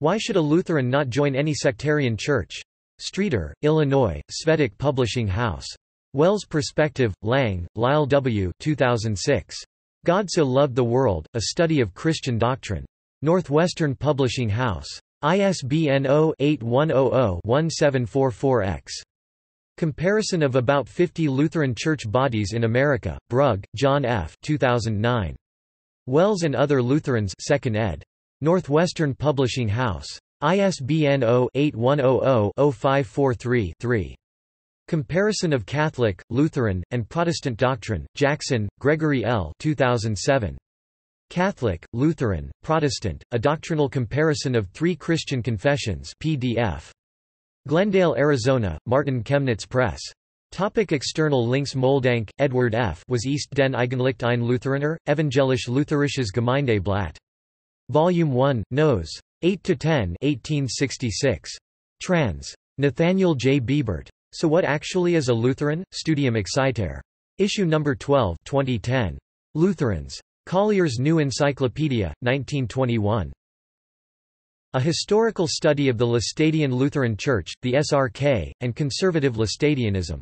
Why should a Lutheran not join any sectarian church? Streator, Illinois, Svedok Publishing House. WELS Perspective, Lange, Lyle W. 2006. God So Loved the World, A Study of Christian Doctrine. Northwestern Publishing House. ISBN 0-8100-1744-X. Comparison of about 50 Lutheran Church bodies in America, Brug, John F. 2009. WELS and Other Lutherans 2nd ed. Northwestern Publishing House. ISBN 0-8100-0543-3. Comparison of Catholic, Lutheran, and Protestant Doctrine, Jackson, Gregory L. 2007. Catholic, Lutheran, Protestant, A Doctrinal Comparison of Three Christian Confessions PDF. Glendale, Arizona, Martin Chemnitz Press. Topic external links Moldank, Edward F. Was East den Eigenlicht ein Lutheraner, Evangelisch Lutherisches Gemeindeblatt. Volume 1, Nos. 8–10 1866. Trans. Nathaniel J. Biebert. So What Actually is a Lutheran? Studium Excitare. Issue No. 12 2010. Lutherans. Collier's New Encyclopedia, 1921. A historical study of the Laestadian Lutheran Church, the SRK, and conservative Laestadianism.